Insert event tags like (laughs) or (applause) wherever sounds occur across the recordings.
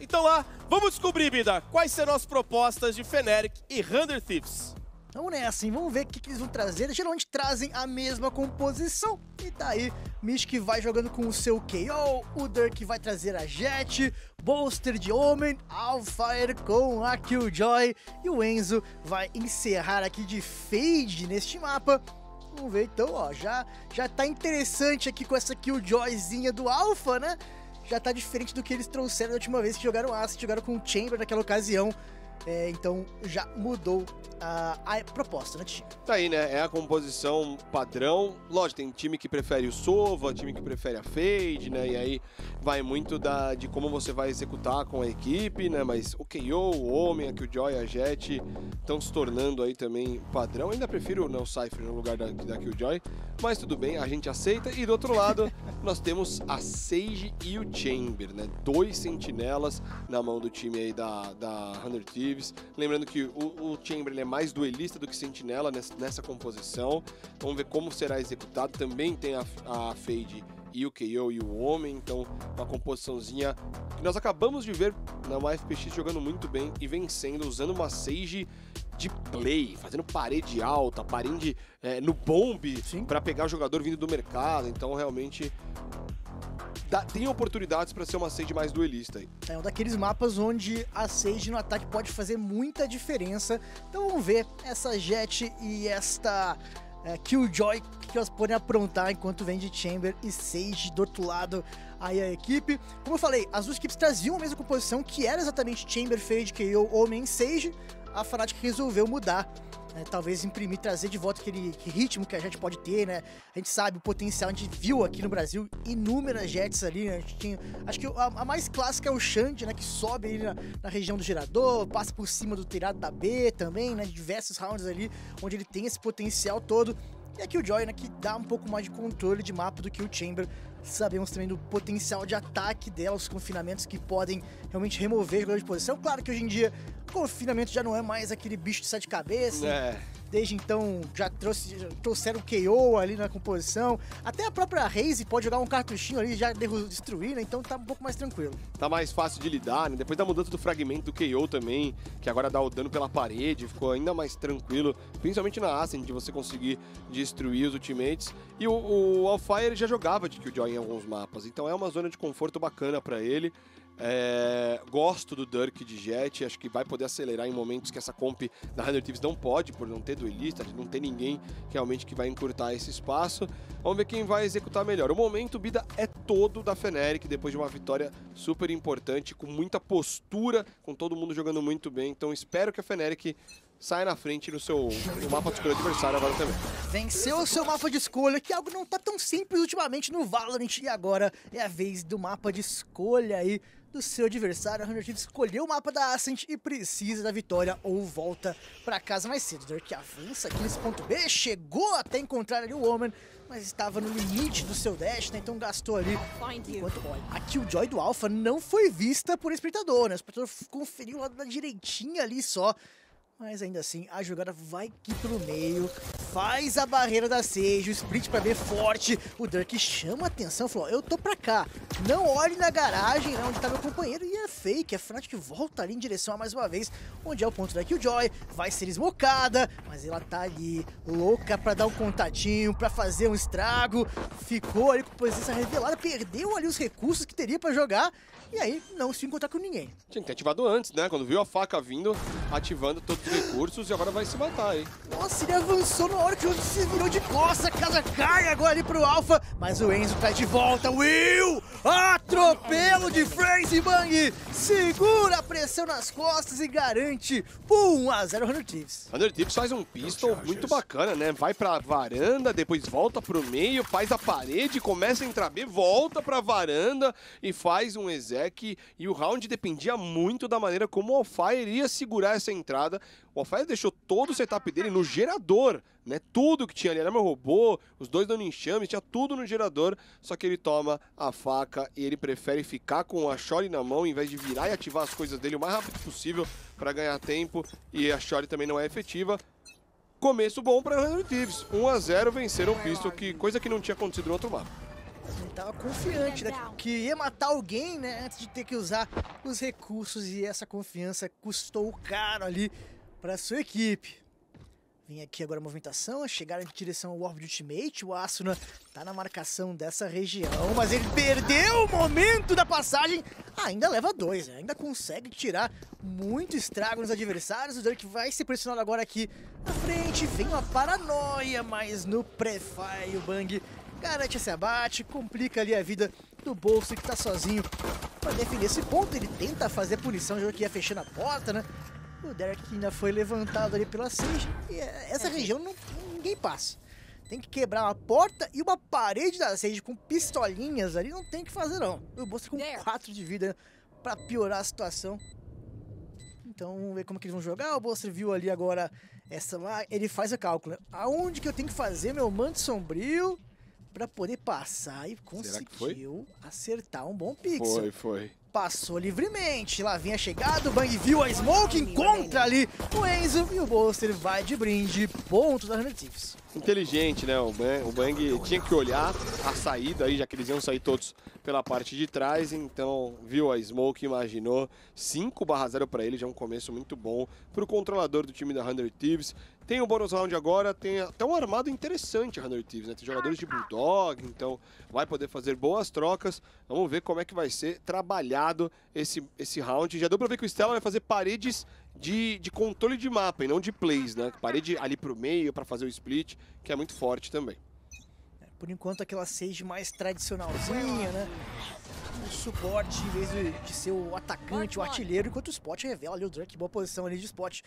Então lá, vamos descobrir, Bida, quais serão as propostas de Fnatic e Hunter Thieves. Vamos nessa, hein? Vamos ver o que, que, eles vão trazer. Eles geralmente trazem a mesma composição. E tá aí, Mystic vai jogando com o seu KO, o Dirk vai trazer a Jet, Bolster de Omen, Alfire com a Killjoy e o Enzo vai encerrar aqui de Fade neste mapa. Vamos ver então, ó, já, já tá interessante aqui com essa Killjoyzinha do Alpha, né? Já tá diferente do que eles trouxeram da última vez que jogaram Acid, jogaram com o Chamber naquela ocasião. É, então já mudou a, a proposta, né, Titi? Tá aí, né? É a composição padrão. Lógico, tem time que prefere o Sova, time que prefere a Fade, né? E aí vai muito da, de como você vai executar com a equipe, né? Mas o KO, o Homem, a Killjoy, a Jet estão se tornando aí também padrão. ainda prefiro o Cypher no lugar da, da Killjoy, mas tudo bem, a gente aceita. E do outro lado, (laughs) nós temos a Sage e o Chamber, né? Dois sentinelas na mão do time aí da, da 100 Thieves. Lembrando que o, o Chamber é mais duelista do que sentinela nessa, nessa composição. Vamos ver como será executado. Também tem a, a Fade e o KO e o Homem, então uma composiçãozinha que nós acabamos de ver na UFPX jogando muito bem e vencendo, usando uma Sage de play, fazendo parede alta, parede é, no bomb para pegar o jogador vindo do mercado, então realmente dá, tem oportunidades para ser uma Sage mais duelista aí. É um daqueles mapas onde a Sage no ataque pode fazer muita diferença. Então vamos ver essa Jet e esta é, Killjoy que elas podem aprontar enquanto vem de Chamber e Sage do outro lado aí a equipe. Como eu falei, as duas equipes traziam a mesma composição que era exatamente Chamber, Fade, KO, Homem Sage. A Fnatic resolveu mudar né, talvez imprimir, trazer de volta aquele ritmo que a gente pode ter, né? A gente sabe o potencial, a gente viu aqui no Brasil inúmeras jets ali, né? A gente tinha, acho que a, a, mais clássica é o Xande, né? Que sobe ali na, na, região do gerador, passa por cima do telhado da B também, né? Diversos rounds ali, onde ele tem esse potencial todo. E aqui o Joy, né, que dá um pouco mais de controle de mapa do que o Chamber. Sabemos também do potencial de ataque dela, os confinamentos que podem realmente remover jogador de posição. Claro que hoje em dia confinamento já não é mais aquele bicho de sete cabeças. É. Desde então já, trouxe, já trouxeram KO ali na composição. Até a própria Raze pode jogar um cartuchinho ali e já destruir, né? Então tá um pouco mais tranquilo. Tá mais fácil de lidar, né? Depois da mudança do fragmento do KO também, que agora dá o dano pela parede, ficou ainda mais tranquilo. Principalmente na Ascent, de você conseguir destruir os ultimates. E o, o Alfire já jogava de Killjoy em alguns mapas, então é uma zona de conforto bacana para ele. É, gosto do Dirk de Jet, acho que vai poder acelerar em momentos que essa comp da Hunter Thieves não pode, por não ter duelista, não ter ninguém realmente que vai encurtar esse espaço. Vamos ver quem vai executar melhor. O momento, Bida, é todo da Fnatic, depois de uma vitória super importante, com muita postura, com todo mundo jogando muito bem. Então espero que a Fnatic saia na frente no seu no mapa de escolha adversário agora também. Venceu o seu mapa de escolha, que algo não tá tão simples ultimamente no Valorant, e agora é a vez do mapa de escolha aí do seu adversário. A Hunter escolheu o mapa da Ascent e precisa da vitória ou volta para casa mais cedo. Dirk avança aqui nesse ponto B, chegou até encontrar ali o Woman, mas estava no limite do seu dash, né? Então gastou ali. Enquanto, olha, a Killjoy do Alpha não foi vista por espectador, né? O espectador conferiu lá da direitinha ali só. Mas ainda assim, a jogada vai aqui pelo meio, faz a barreira da Sage, o split pra B forte. O Dirk chama a atenção, falou, eu tô pra cá. Não olhe na garagem, né, onde tá meu companheiro. E é fake, a Fnatic volta ali em direção a mais uma vez, onde é o ponto da Killjoy. Vai ser esmocada, mas ela tá ali, louca pra dar um contatinho, pra fazer um estrago. Ficou ali com presença revelada, perdeu ali os recursos que teria pra jogar. E aí, não se encontrar com ninguém. Tinha que ter ativado antes, né? Quando viu a faca vindo, ativando todos os recursos e agora vai se matar aí. Nossa, ele avançou na hora que o Enzo se virou de costas, a casa cai agora ali pro Alpha, mas o Enzo tá de volta. Will! Atropelo de Fraze Bang! Segura a pressão nas costas e garante 1 a 0 Hunter Thieves. Hunter Thieves faz um pistol muito bacana, né? Vai pra varanda, depois volta pro meio, faz a parede, começa a entrar B, volta pra varanda e faz um Jack e o round dependia muito da maneira como o Alfire iria segurar essa entrada. O Alfire deixou todo o setup dele no gerador, né? Tudo que tinha ali, era meu robô, os dois dando enxame, tinha tudo no gerador, só que ele toma a faca e ele prefere ficar com a Shory na mão, em vez de virar e ativar as coisas dele o mais rápido possível para ganhar tempo, e a Shory também não é efetiva. Começo bom para Hunter Thieves, 1 a 0 venceram o Pistol, que coisa que não tinha acontecido no outro mapa. Ele tava confiante, né? Que ia matar alguém, né? Antes de ter que usar os recursos. E essa confiança custou caro ali para sua equipe. Vem aqui agora a movimentação, chegar em direção ao Orb Ultimate. O Asuna tá na marcação dessa região, mas ele perdeu o momento da passagem. Ainda leva dois, né? ainda consegue tirar muito estrago nos adversários. O Dirk vai ser pressionado agora aqui na frente. Vem uma paranoia, mas no pré-fire o Bang garante esse abate, complica ali a vida do Bolso que tá sozinho para defender esse ponto. Ele tenta fazer a punição, já que ia fechando a porta, né? O Derek ainda foi levantado ali pela Sage. E é, essa região não, ninguém passa. Tem que quebrar uma porta e uma parede da Sage com pistolinhas ali. Não tem o que fazer, não. O Buster com 4 de vida para piorar a situação. Então, vamos ver como que eles vão jogar. O Buster viu ali agora essa lá. Ele faz o cálculo. Aonde que eu tenho que fazer meu manto sombrio para poder passar? E conseguiu acertar um bom pixel. Foi, foi passou livremente. Lá vinha chegado, o Bang viu a Smoke, encontra ali o Enzo e o Bolster vai de brinde. Ponto da Hunter Thieves. Inteligente, né? O Bang, o Bang tinha que olhar a saída aí, já que eles iam sair todos pela parte de trás, então viu a Smoke, imaginou 5 0 para ele, já é um começo muito bom para o controlador do time da 100 Thieves. Tem o bônus round agora, tem até um armado interessante a 100 Thieves, né? Tem jogadores de Bulldog, então vai poder fazer boas trocas. Vamos ver como é que vai ser trabalhado esse, esse round. Já deu pra ver que o Stella vai fazer paredes de, de controle de mapa e não de plays, né? Parede ali pro meio para fazer o split, que é muito forte também. Por enquanto aquela Sage mais tradicionalzinha, né? O suporte em vez de, de, ser o atacante, o artilheiro, enquanto o Spot revela ali o Drake, boa posição ali de Spot.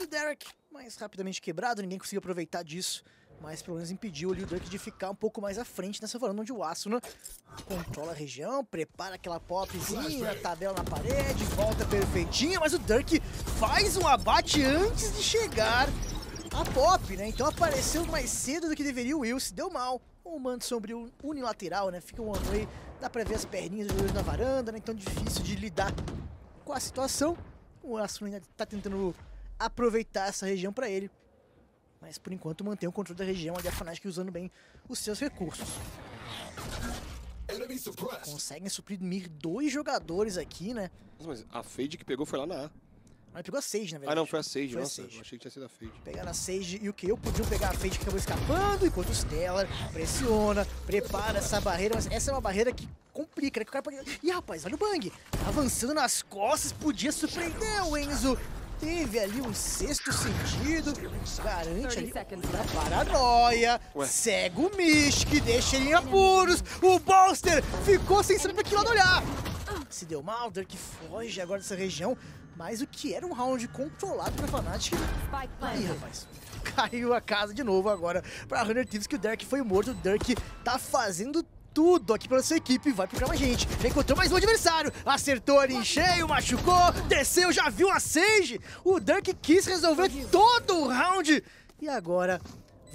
O Derek mais rapidamente quebrado, ninguém conseguiu aproveitar disso. Mas pelo menos impediu ali o Dirk de ficar um pouco mais à frente nessa varanda onde o Asuna controla a região, prepara aquela popzinha, tabela na parede, volta perfeitinha, mas o Dirk faz um abate antes de chegar a pop, né? Então apareceu mais cedo do que deveria o Will, se deu mal. Um manto sombrio unilateral, né? Fica um one way, dá pra ver as perninhas dos na varanda, né? Então difícil de lidar com a situação. O Asuna ainda tá tentando aproveitar essa região para ele. Mas por enquanto mantém o controle da região ali a Fnatic usando bem os seus recursos. Conseguem suprimir dois jogadores aqui, né? Mas a Fade que pegou foi lá na A. Mas pegou a Sage, na verdade. Ah, não, foi a Sage. Foi Nossa, a Sage. achei que tinha sido a Fade. Pegaram a Sage e o que eu podiam pegar a Fade que acabou escapando, enquanto o Stellar pressiona, prepara essa barreira. Mas essa é uma barreira que complica, né? Que o cara pode... Ih, rapaz, olha o Bang. Avançando nas costas, podia surpreender o Enzo teve ali um sexto sentido, garante ali a paranoia, Ué. cega o Mystic, deixa ele em apuros, o Bolster ficou sem saber pra que lado olhar. Se deu mal, Dirk foge agora dessa região, mas o que era um round controlado pra Fnatic... Ih, rapaz, (laughs) caiu a casa de novo agora pra Hunter Thieves, que o Dirk foi morto, o Dirk tá fazendo tudo aqui pela sua equipe. Vai procurar mais gente. Já encontrou mais um adversário. Acertou ali em cheio, machucou, desceu, já viu a Sage. O Dirk quis resolver todo o round. E agora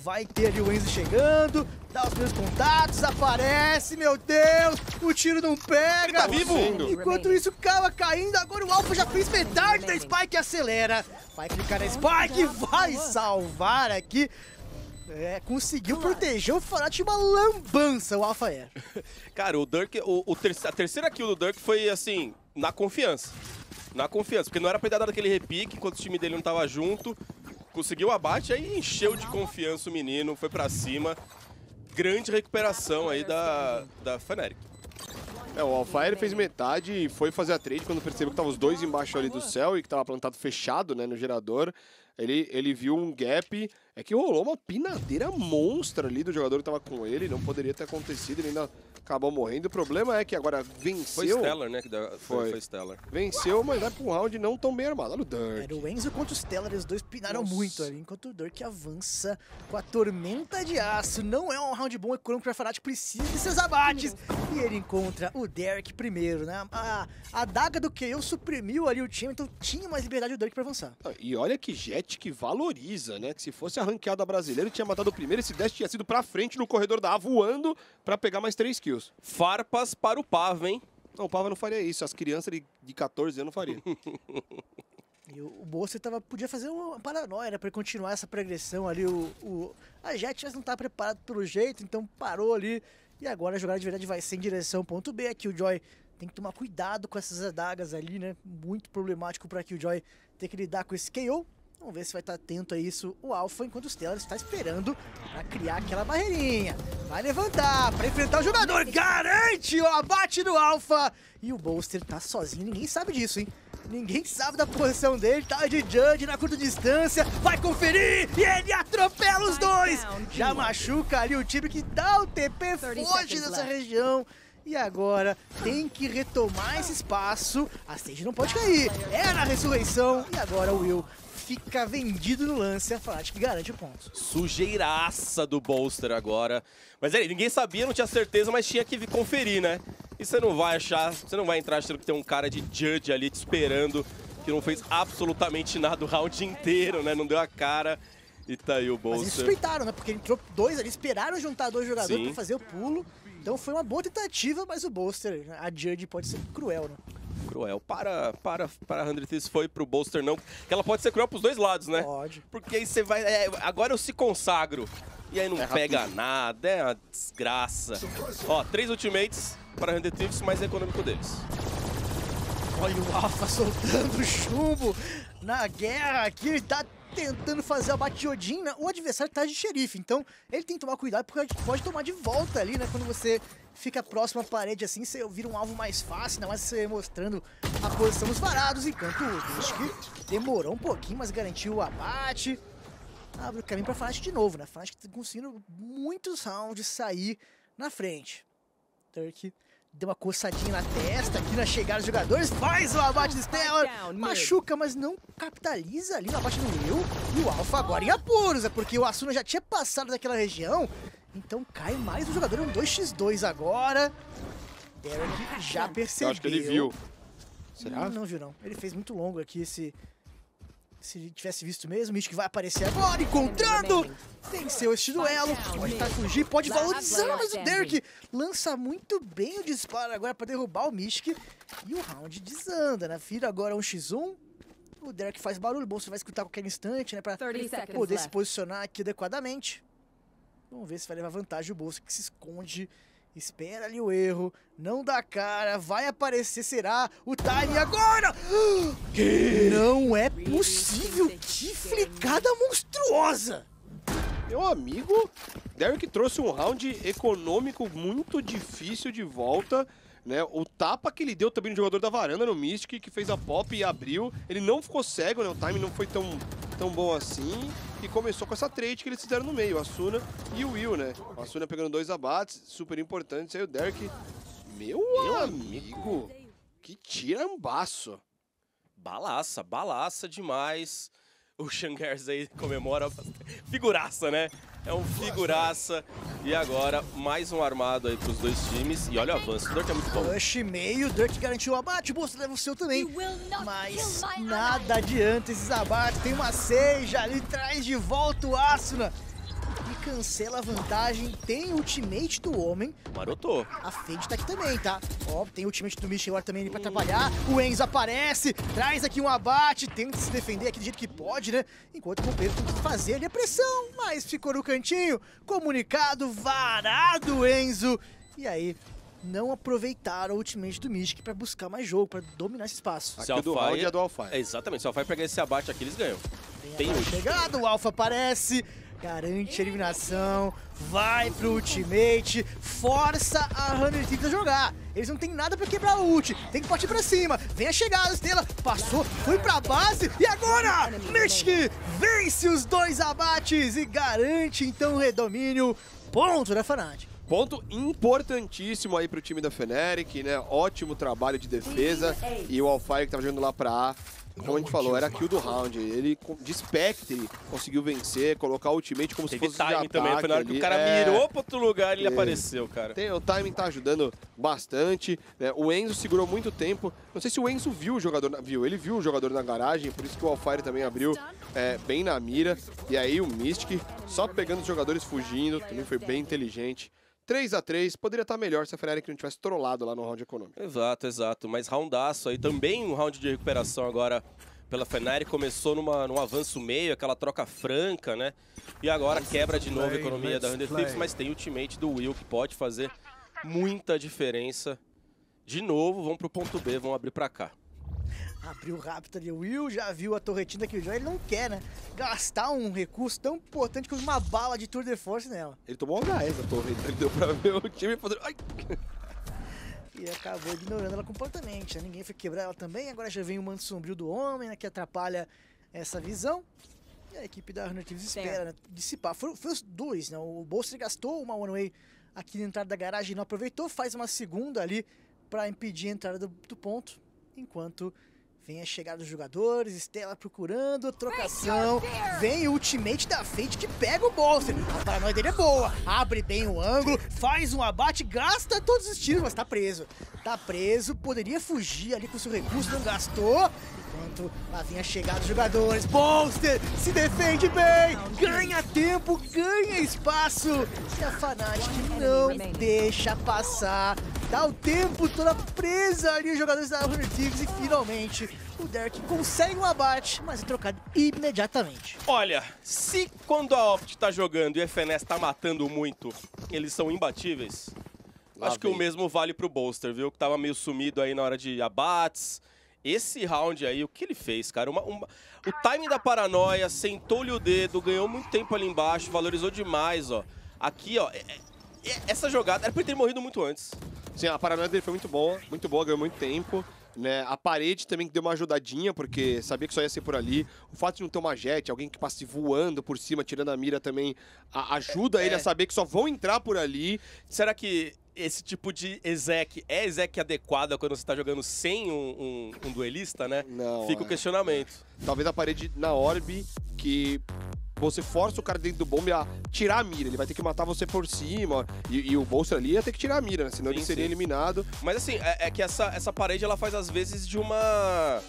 vai ter ali o Enzo chegando, dá os meus contatos, aparece, meu Deus, o tiro não pega. Ele tá vivo? Enquanto isso, calma caindo, agora o Alpha já fez metade da Spike acelera. Vai clicar na Spike, vai salvar aqui é, conseguiu proteger o de uma lambança, o Alpha Air. (laughs) Cara, o Dirk, o, o ter a terceira kill do Dirk foi assim, na confiança. Na confiança, porque não era pra ele dar aquele repique enquanto o time dele não tava junto. Conseguiu o abate, aí encheu de confiança o menino, foi pra cima. Grande recuperação aí da, da Fnatic. É, o Alfire fez metade e foi fazer a trade quando percebeu que tava os dois embaixo ali do céu e que tava plantado fechado, né, no gerador. Ele, ele viu um gap é que rolou uma pinadeira monstra ali do jogador que tava com ele, não poderia ter acontecido, ele ainda acabou morrendo. O problema é que agora venceu. Foi Stellar, né? Que da... foi. foi Stellar. Venceu, mas vai pra um round não tão bem armado. Olha o Dirk. Era o Enzo contra o Stellar, os dois pinaram Nossa. muito ali, enquanto o Dirk avança com a tormenta de aço. Não é um round bom, é que o Fnatic precisa de seus abates. E ele encontra o Derek primeiro, né? A, a daga do KO suprimiu ali o time, então tinha mais liberdade o Derek pra avançar. Ah, e olha que Jet que valoriza, né? Que se fosse a ranqueada brasileira, tinha matado o primeiro, esse dash tinha sido pra frente no corredor da A, voando pra pegar mais três kills. Farpas para o Pava, hein? Não, o Pava não faria isso, as crianças de, de 14 anos não fariam. (laughs) E o, Bolsa tava, podia fazer uma paranoia, né, pra continuar essa progressão ali. O, o, a Jet não tá preparado pelo jeito, então parou ali E agora a jogada de verdade vai ser em direção ao ponto B. A Killjoy tem que tomar cuidado com essas adagas ali, né? Muito problemático para Killjoy ter que lidar com esse KO. Vamos ver se vai estar atento a isso o Alpha, enquanto o Stellar está esperando para criar aquela barreirinha. Vai levantar para enfrentar o jogador. Garante o abate do Alpha. E o Bolster tá sozinho, ninguém sabe disso, hein? Ninguém sabe da posição dele, tá de Judge na curta distância, vai conferir e ele atropela os dois! Já machuca ali o time que dá o TP, foge dessa região. E agora tem que retomar esse espaço. A Stage não pode cair. É na ressurreição. E agora o Will fica vendido no lance. A Fnatic garante o ponto. Sujeiraça do Bolster agora. Mas aí, ninguém sabia, não tinha certeza, mas tinha que conferir, né? E você não vai achar, você não vai entrar achando que tem um cara de Judge ali te esperando, que não fez absolutamente nada o round inteiro, né? Não deu a cara. E tá aí o Bolster. Mas eles suspeitaram, né? Porque entrou dois ali, esperaram juntar dois jogadores Sim. pra fazer o pulo. Então foi uma boa tentativa, mas o Bolster, a Judge pode ser cruel, né? Cruel. Para, para, para a 100 Thieves foi pro Bolster não. Que ela pode ser cruel pros dois lados, né? Pode. Porque aí você vai... É, agora eu se consagro. E aí não é pega nada, é uma desgraça. Ó, três ultimates para a 100 Thieves, mais econômico deles. Olha o Alpha soltando (laughs) chumbo na guerra aqui, tá tentando fazer a Batiodin, né? o adversário tá de xerife, então ele tem que tomar cuidado porque pode tomar de volta ali, né? Quando você fica próximo à parede assim, você vira um alvo mais fácil, ainda mais você mostrando a posição dos varados, enquanto o Dusk demorou um pouquinho, mas garantiu o abate. Abre o caminho pra Fnatic de novo, né? Fnatic tá conseguindo muitos rounds sair na frente. Turk deu uma coçadinha na testa aqui na chegada dos jogadores, faz o abate do Stellar, machuca, mas não capitaliza ali no abate do Will. E o Alpha agora em apuros, é porque o Asuna já tinha passado daquela região, então cai mais um jogador, um 2x2 agora. Derek já percebeu. Eu acho que ele viu. Será? Não, não viu não. Ele fez muito longo aqui esse, se ele tivesse visto mesmo, o que vai aparecer agora, encontrando! Venceu este duelo, pode tentar fugir, pode valorizar, mas o Derek lança muito bem o disparo agora para derrubar o Mystic. E o round desanda, né? Vira agora um x1. O Derek faz barulho, o bolso vai escutar a qualquer instante, né? Pra poder se posicionar aqui adequadamente. Vamos ver se vai levar vantagem o bolso que se esconde Espera ali o erro, não dá cara, vai aparecer, será o time agora? (gasps) Que? Não é possível, que flicada monstruosa! Meu amigo, Derek trouxe um round econômico muito difícil de volta. Né? O tapa que ele deu também no jogador da varanda, no Mystic, que fez a pop e abriu. Ele não ficou cego, né? O time não foi tão, tão bom assim. E começou com essa trade que eles fizeram no meio, o Asuna e o Will, né? O Asuna pegando dois abates, super importante. Aí o Derek, meu, meu amigo, que tirambaço. Balaça, balaça demais. O Shangers aí comemora figuraça, né? É um figuraça. E agora, mais um armado aí pros dois times. E olha o avanço, o Dirk é muito bom. Rush meio, Dirk garantiu o abate, o Bolsa leva o seu também. Mas nada adianta esses abates. Tem uma Seja ali, traz de volta o Asuna cancela a vantagem. Tem ultimate do homem. Marotou. A Fade tá aqui também, tá? Ó, tem ultimate do Michel agora também ali pra atrapalhar. O Enzo aparece, traz aqui um abate, tenta se defender aqui do jeito que pode, né? Enquanto o companheiro tem que fazer ali a pressão, mas ficou no cantinho. Comunicado, varado Enzo. E aí, não aproveitaram o ultimate do Mystic pra buscar mais jogo, pra dominar esse espaço. Aqui do round é do Alpha. É, exatamente, se o Alpha pegar esse abate aqui, eles ganham. Tem, tem chegado, o Alpha aparece, garante a eliminação, vai pro ultimate, força a Hunter Thieves a jogar. Eles não tem nada pra quebrar o ult, tem que partir pra cima. Vem a chegada, Estela, passou, foi pra base e agora Mystic vence os dois abates e garante então o redomínio. Ponto da Fnatic. Ponto importantíssimo aí pro time da Fnatic, né? Ótimo trabalho de defesa e o Alfire que tava jogando lá pra A como a gente falou, era a kill do round. Ele, de Spectre, conseguiu vencer, colocar o ultimate como Teve se fosse timing também, foi na hora que o cara é... mirou pra outro lugar e ele é... apareceu, cara. Tem, o timing tá ajudando bastante. Né? O Enzo segurou muito tempo. Não sei se o Enzo viu o jogador, viu, ele viu o jogador na garagem, por isso que o Alfire também abriu é, bem na mira. E aí o Mystic só pegando os jogadores fugindo, também foi bem inteligente. 3 a 3 poderia estar melhor se a Ferrari não tivesse trollado lá no round econômico. Exato, exato. Mas roundaço aí, também um round de recuperação agora pela Fenari. Começou numa, num avanço meio, aquela troca franca, né? E agora quebra de novo a economia da Underflips, mas tem o ultimate do Will que pode fazer muita diferença. De novo, vão pro ponto B, vão abrir pra cá. Abriu rápido ali. O Will já viu a torretinha da Killjoy. Ele não quer, né? Gastar um recurso tão importante como uma bala de Tour de Force nela. Ele tomou um HS da torre, então ele deu pra ver o time fazendo... Ai! E acabou ignorando ela completamente. né? Ninguém foi quebrar ela também. Agora já vem o manto sombrio do homem, né? Que atrapalha essa visão. E a equipe da Hunter Thieves espera né, dissipar. Foi, foi os dois, né? O Bolster gastou uma One Way aqui na entrada da garagem e não aproveitou. Faz uma segunda ali para impedir a entrada do, do ponto. Enquanto vem a chegada dos jogadores, Stella procurando, trocação. Vem o ultimate da Fate que pega o Bolster. A paranoia dele é boa. Abre bem o ângulo, faz um abate, gasta todos os tiros, mas tá preso. Tá preso, poderia fugir ali com seu recurso, não gastou. Enquanto lá vem a chegada dos jogadores. Bolster se defende bem, ganha tempo, ganha espaço. E a Fnatic não deixa passar. Dá o tempo toda presa ali os jogadores da Hunter Thieves e finalmente o Derek consegue um abate, mas é trocado imediatamente. Olha, se quando a Opt tá jogando e a FNS tá matando muito, eles são imbatíveis, Lá acho que vem. o mesmo vale pro Bolster, viu? Que tava meio sumido aí na hora de abates. Esse round aí, o que ele fez, cara? Uma- uma- O timing da paranoia, sentou-lhe o dedo, ganhou muito tempo ali embaixo, valorizou demais, ó. Aqui, ó, é- é- essa jogada era pra ele ter morrido muito antes. Sim, a paranoia dele foi muito boa, muito boa, ganhou muito tempo. Né? A parede também que deu uma ajudadinha, porque sabia que só ia ser por ali. O fato de não ter uma jet, alguém que passe voando por cima, tirando a mira também, a- ajuda ele É. a saber que só vão entrar por ali. Será que esse tipo de exec é exec adequada quando você tá jogando sem um, um- um duelista, né? Não, Fica o é. questionamento. Talvez a parede na orb, que você força o cara dentro do bombe a tirar a mira. Ele vai ter que matar você por cima. E, e o bolso ali ia ter que tirar a mira, né? Senão Sim, ele seria sim. eliminado. Mas assim, é, é que essa, essa parede ela faz às vezes de uma.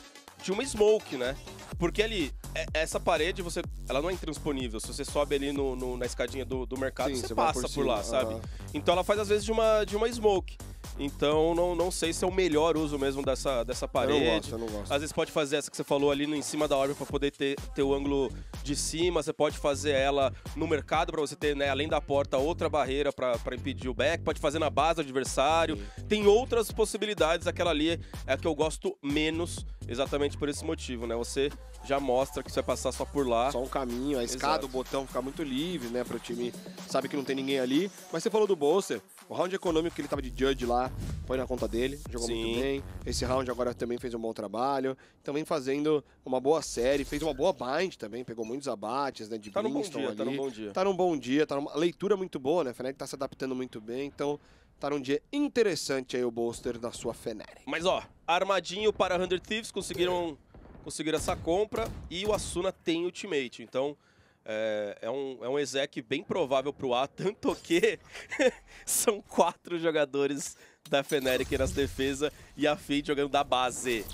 De uma smoke, né? Porque ali, é- essa parede, você. Ela não é intransponível. Se você sobe ali no, no- na escadinha do, do mercado, Sim, você, você passa por por, lá, sabe? aham. Então ela faz às vezes de uma, de uma smoke. Então não, não sei se é o melhor uso mesmo dessa, dessa Eu não parede. gosto, eu não gosto. Às vezes pode fazer essa que você falou ali no, em cima da orbe para poder ter, ter o ângulo de cima. Você pode fazer ela no mercado para você ter, né, além da porta, outra barreira para impedir o back. Pode fazer na base do adversário. Tem outras possibilidades. Aquela ali é a que eu gosto menos, exatamente por esse motivo, né? Você já mostra que você vai passar só por lá. Só um caminho, a escada, Exato. o botão ficar muito livre, né? Para o time sabe que não tem ninguém ali. Mas você falou do Bolster. O round econômico que ele tava de judge lá foi na conta dele, jogou Sim. muito bem. Esse round agora também fez um bom trabalho. Também fazendo uma boa série, fez uma boa bind também, pegou muitos abates, né? De Tá num bom dia, ali. tá num bom dia. Tá num bom dia, tá numa leitura muito boa, né? A Fnatic tá se adaptando muito bem, então tá num dia interessante aí o Bolster da sua Fnatic. Mas ó, armadinho para 100 Thieves, conseguiram, conseguiram essa compra e o Asuna tem ultimate. Então é, é um, é um exec bem provável pro A, (laughs) tanto que (laughs) são quatro jogadores da Fnatic nas defesa e a Fade jogando da base.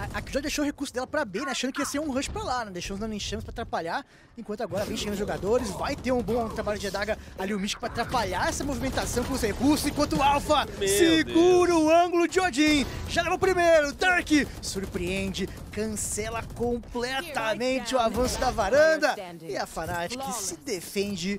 A, a Killjoy deixou o recurso dela pra B, né? Achando que ia ser um rush pra lá, né? Deixou os naninchames pra atrapalhar, enquanto agora vem chegando os jogadores. Vai ter um bom trabalho de adaga ali, o Místico, pra atrapalhar essa movimentação com os recursos, enquanto o Alpha Meu segura o ângulo de Odin. Já levou o primeiro, Dirk surpreende, cancela completamente o avanço da varanda. E a Fnatic se defende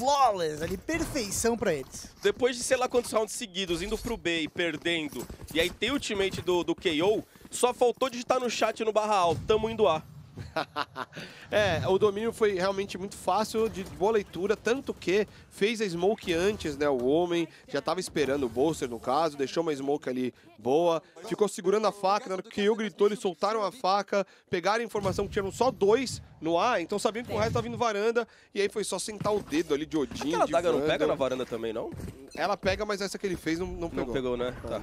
flawless ali, perfeição pra eles. Depois de sei lá quantos rounds seguidos, indo pro B e perdendo, e aí tem o ultimate do, do KO, só faltou digitar no chat no barra alto, tamo indo A. (laughs) É, o domínio foi realmente muito fácil, de boa leitura, tanto que fez a smoke antes, né? O homem já tava esperando o bolster no caso, deixou uma smoke ali boa, ficou segurando a faca, na hora que eu gritou, eles soltaram a faca, pegaram a informação que tinham só dois no ar, então sabiam que o resto tava vindo varanda, e aí foi só sentar o dedo ali de Odin, Aquela de daga não pega na varanda também, não? Ela pega, mas essa que ele fez não, não pegou. Não pegou, né? Tá.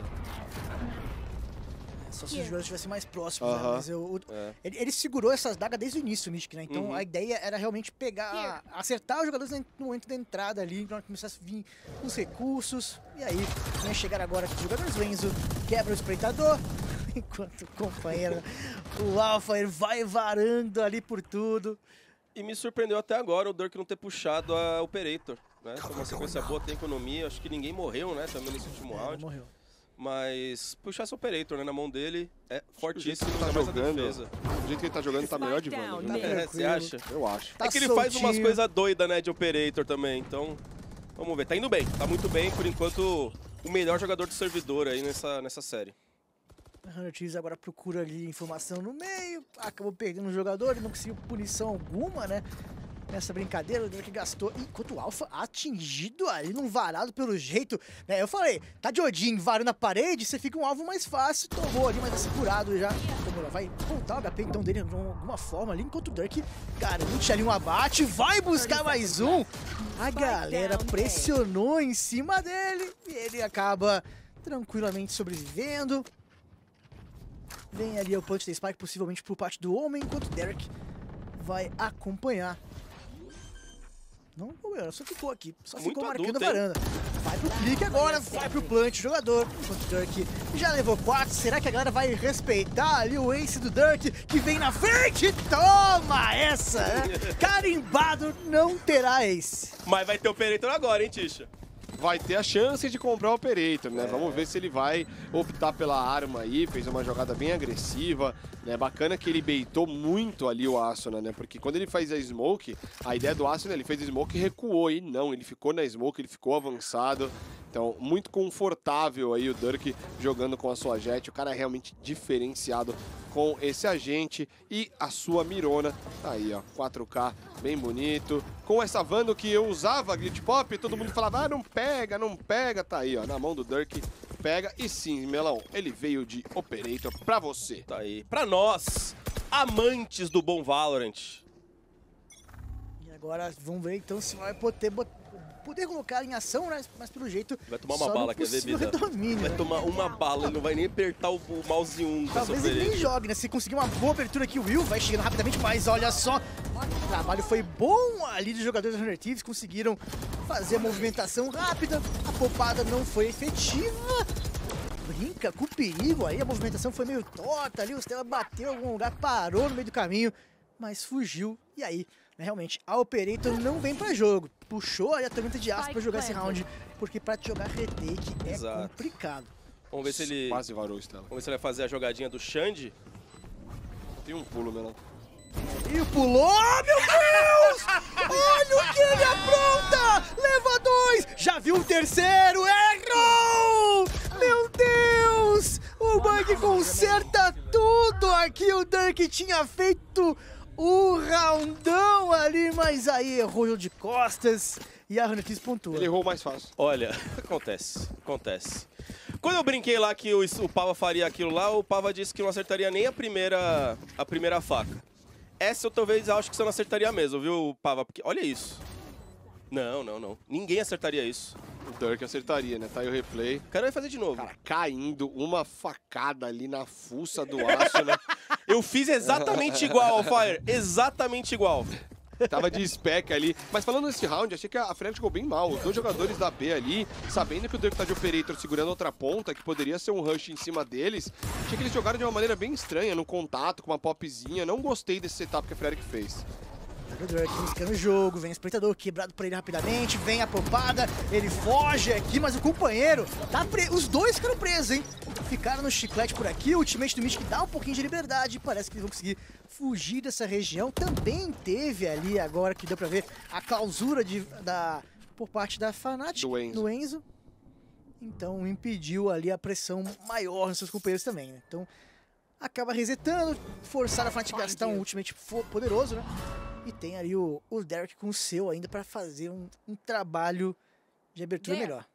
Só se os jogadores estivessem mais próximos, né? Mas eu, o- É. ele, ele segurou essas dagas desde o início, Mystic, né? Então Uhum. a ideia era realmente pegar, acertar os jogadores na- no momento da entrada ali, quando começasse a vir os recursos. E aí, vem chegar agora aqui os jogadores. O Enzo quebra o espreitador, (laughs) enquanto o companheiro, o Alpha, ele vai varando ali por tudo. E me surpreendeu até agora o Dirk não ter puxado a Operator. Né? Foi uma sequência boa, tem economia. Acho que ninguém morreu, né? Também nesse último É, round. morreu. Mas puxar esse Operator né, na mão dele é fortíssimo, ele tá ainda jogando, defesa. o jeito que ele tá jogando tá melhor de Wanda. mid. É, você acha? Eu acho. Tá é que ele faz umas soltinho. coisas doidas, né, de Operator também, então Vamos ver, tá indo bem, tá muito bem, por enquanto o melhor jogador do servidor aí nessa, nessa série. A Hunter Thieves agora procura ali informação no meio, acabou perdendo o jogador e não conseguiu punição alguma, né? Nessa brincadeira, o Drake gastou. Enquanto o Alpha atingido ali num varado pelo jeito. Né? Eu falei, tá de Odin varando a parede, você fica um alvo mais fácil. Tomou ali, mas vai ser curado já. Vai voltar o HP então dele de alguma forma ali, enquanto o Dirk garante ali um abate, vai buscar mais um. A galera pressionou em cima dele e ele acaba tranquilamente sobrevivendo. Vem ali o punch da Spike, possivelmente por parte do homem, enquanto o Derek vai acompanhar. Não comeu, só ficou aqui. Só Muito ficou marcando a varanda. Vai pro clique agora, vai pro plant, o jogador. Enquanto o Dirk já levou 4. Será que a galera vai respeitar ali o ace do Dirk que vem na frente? Toma essa! né? (laughs) Carimbado não terá ace. Mas vai ter o Operator agora, hein, Tisha? Vai ter a chance de comprar o Operator, né? Vamos ver se ele vai optar pela arma aí, fez uma jogada bem agressiva, né? Bacana que ele baitou muito ali o Asuna, né? Porque quando ele faz a Smoke, a ideia do Asuna, ele fez a Smoke e recuou, e não, ele ficou na Smoke, ele ficou avançado. Então, muito confortável aí o Dirk jogando com a sua Jet, o cara é realmente diferenciado com esse agente e a sua Mirona. Tá aí, ó, 4K, bem bonito. Com essa Vando que eu usava Glitch Pop, todo mundo falava, ah, não pega, não pega. Tá aí, ó, na mão do Dirk, pega. E sim, Melão, ele veio de Operator pra você. Tá aí. Pra nós, amantes do bom Valorant. E agora vamos ver então se vai poder, bot- poder colocar em ação, né? Mas pelo jeito. Vai tomar uma bala, quer ver, Bida? redomínio, Vai né? tomar uma bala, ele não vai nem apertar o, o mouse 1 com essa Talvez ele nem jogue, né? Se conseguir uma boa abertura aqui, o Will vai chegando rapidamente, mas olha só. O trabalho foi bom ali dos jogadores da Hunter Thieves, conseguiram fazer a movimentação rápida, a poupada não foi efetiva. Brinca com o perigo aí, a movimentação foi meio torta ali, o Stella bateu em algum lugar, parou no meio do caminho, mas fugiu. E aí, realmente, a Operator não vem pra jogo. Puxou aí a tormenta de aço pra jogar esse round, porque pra te jogar retake é Exato. complicado. Vamos ver se ele. Quase varou o Stella. Vamos ver se ele vai fazer a jogadinha do Xande. Tem um pulo, Melão. E pulou, oh, meu Deus! (laughs) Olha o que ele apronta! Leva dois! Já viu o terceiro? Errou! Meu Deus! O Bug conserta tudo aqui. O Dirk tinha feito o roundão ali, mas aí errou de costas. E a Hunter pontua. Ele errou mais fácil. Olha, (laughs) acontece, acontece. Quando eu brinquei lá que o, o Pava faria aquilo lá, o Pava disse que não acertaria nem a primeira, a primeira faca. Essa eu talvez acho que você não acertaria mesmo, viu, Pava? Porque olha isso. Não, não, não. Ninguém acertaria isso. O Dirk acertaria, né? Tá aí o replay. O cara vai fazer de novo. Cara, caindo uma facada ali na fuça do aço, né? (laughs) Eu fiz exatamente igual, (laughs) Fire. Exatamente igual. Tava de spec ali. Mas falando nesse round, achei que a Fnatic jogou bem mal. Os dois jogadores da B ali, sabendo que o Dirk tá de Operator segurando outra ponta, que poderia ser um rush em cima deles, achei que eles jogaram de uma maneira bem estranha, no contato, com uma popzinha. Não gostei desse setup que a Fnatic fez. O Dirk buscando o jogo, vem o espreitador quebrado por ele rapidamente, vem a popada, ele foge aqui, mas o companheiro tá preso. Os dois ficaram presos, hein? Ficaram no chiclete por aqui, o ultimate do Mystic dá um pouquinho de liberdade, parece que eles vão conseguir fugir dessa região. Também teve ali agora que deu pra ver a clausura de, da, por parte da Fnatic Do Enzo. no Enzo. Então impediu ali a pressão maior nos seus companheiros também, né? Então acaba resetando, forçar a Fnatic a gastar um ultimate poderoso, né? E tem ali o, o Derek com o seu ainda pra fazer um, um trabalho de abertura There. melhor.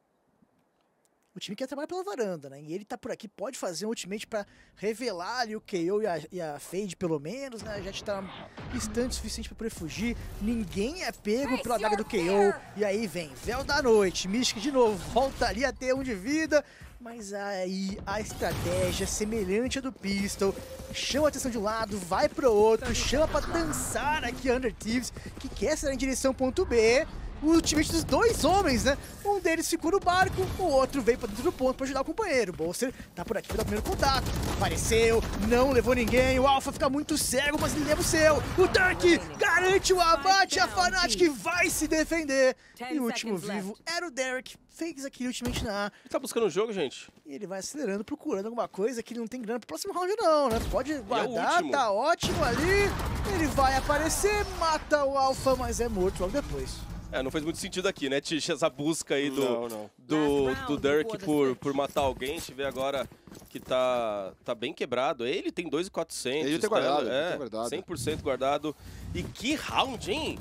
O time quer trabalhar pela varanda, né? E ele tá por aqui, pode fazer um ultimate pra revelar ali o KO e a, e a Fade, pelo menos, né? A gente tá distante o suficiente pra poder fugir. Ninguém é pego pela daga do KO. E aí vem Véu da Noite, Mystic de novo, volta ali a ter um de vida. Mas aí a estratégia semelhante à do Pistol chama a atenção de um lado, vai pro outro, chama pra dançar aqui a Under Thieves, que quer sair em direção ponto B. O ultimate dos dois homens, né? Um deles ficou no barco, o outro veio pra dentro do ponto pra ajudar o companheiro. O Bolster tá por aqui pra dar o primeiro contato. Apareceu, não levou ninguém. O Alpha fica muito cego, mas ele leva o seu. O Dirk garante o abate. A Fnatic vai se defender. E o último vivo era o Derek. Fez aquele ultimate na A. Ele tá buscando o jogo, gente? E ele vai acelerando, procurando alguma coisa que ele não tem grana pro próximo round, não, né? Pode guardar, último. tá ótimo ali. Ele vai aparecer, mata o Alpha, mas é morto logo depois. É, não fez muito sentido aqui, né, Tish? Essa busca aí do, Não, não. do, do Dirk por, por matar alguém. A gente vê agora que tá, tá bem quebrado. Ele tem 2,400. Ele tem tá- guardado, ele é, tem guardado. 100% guardado. E que round, hein?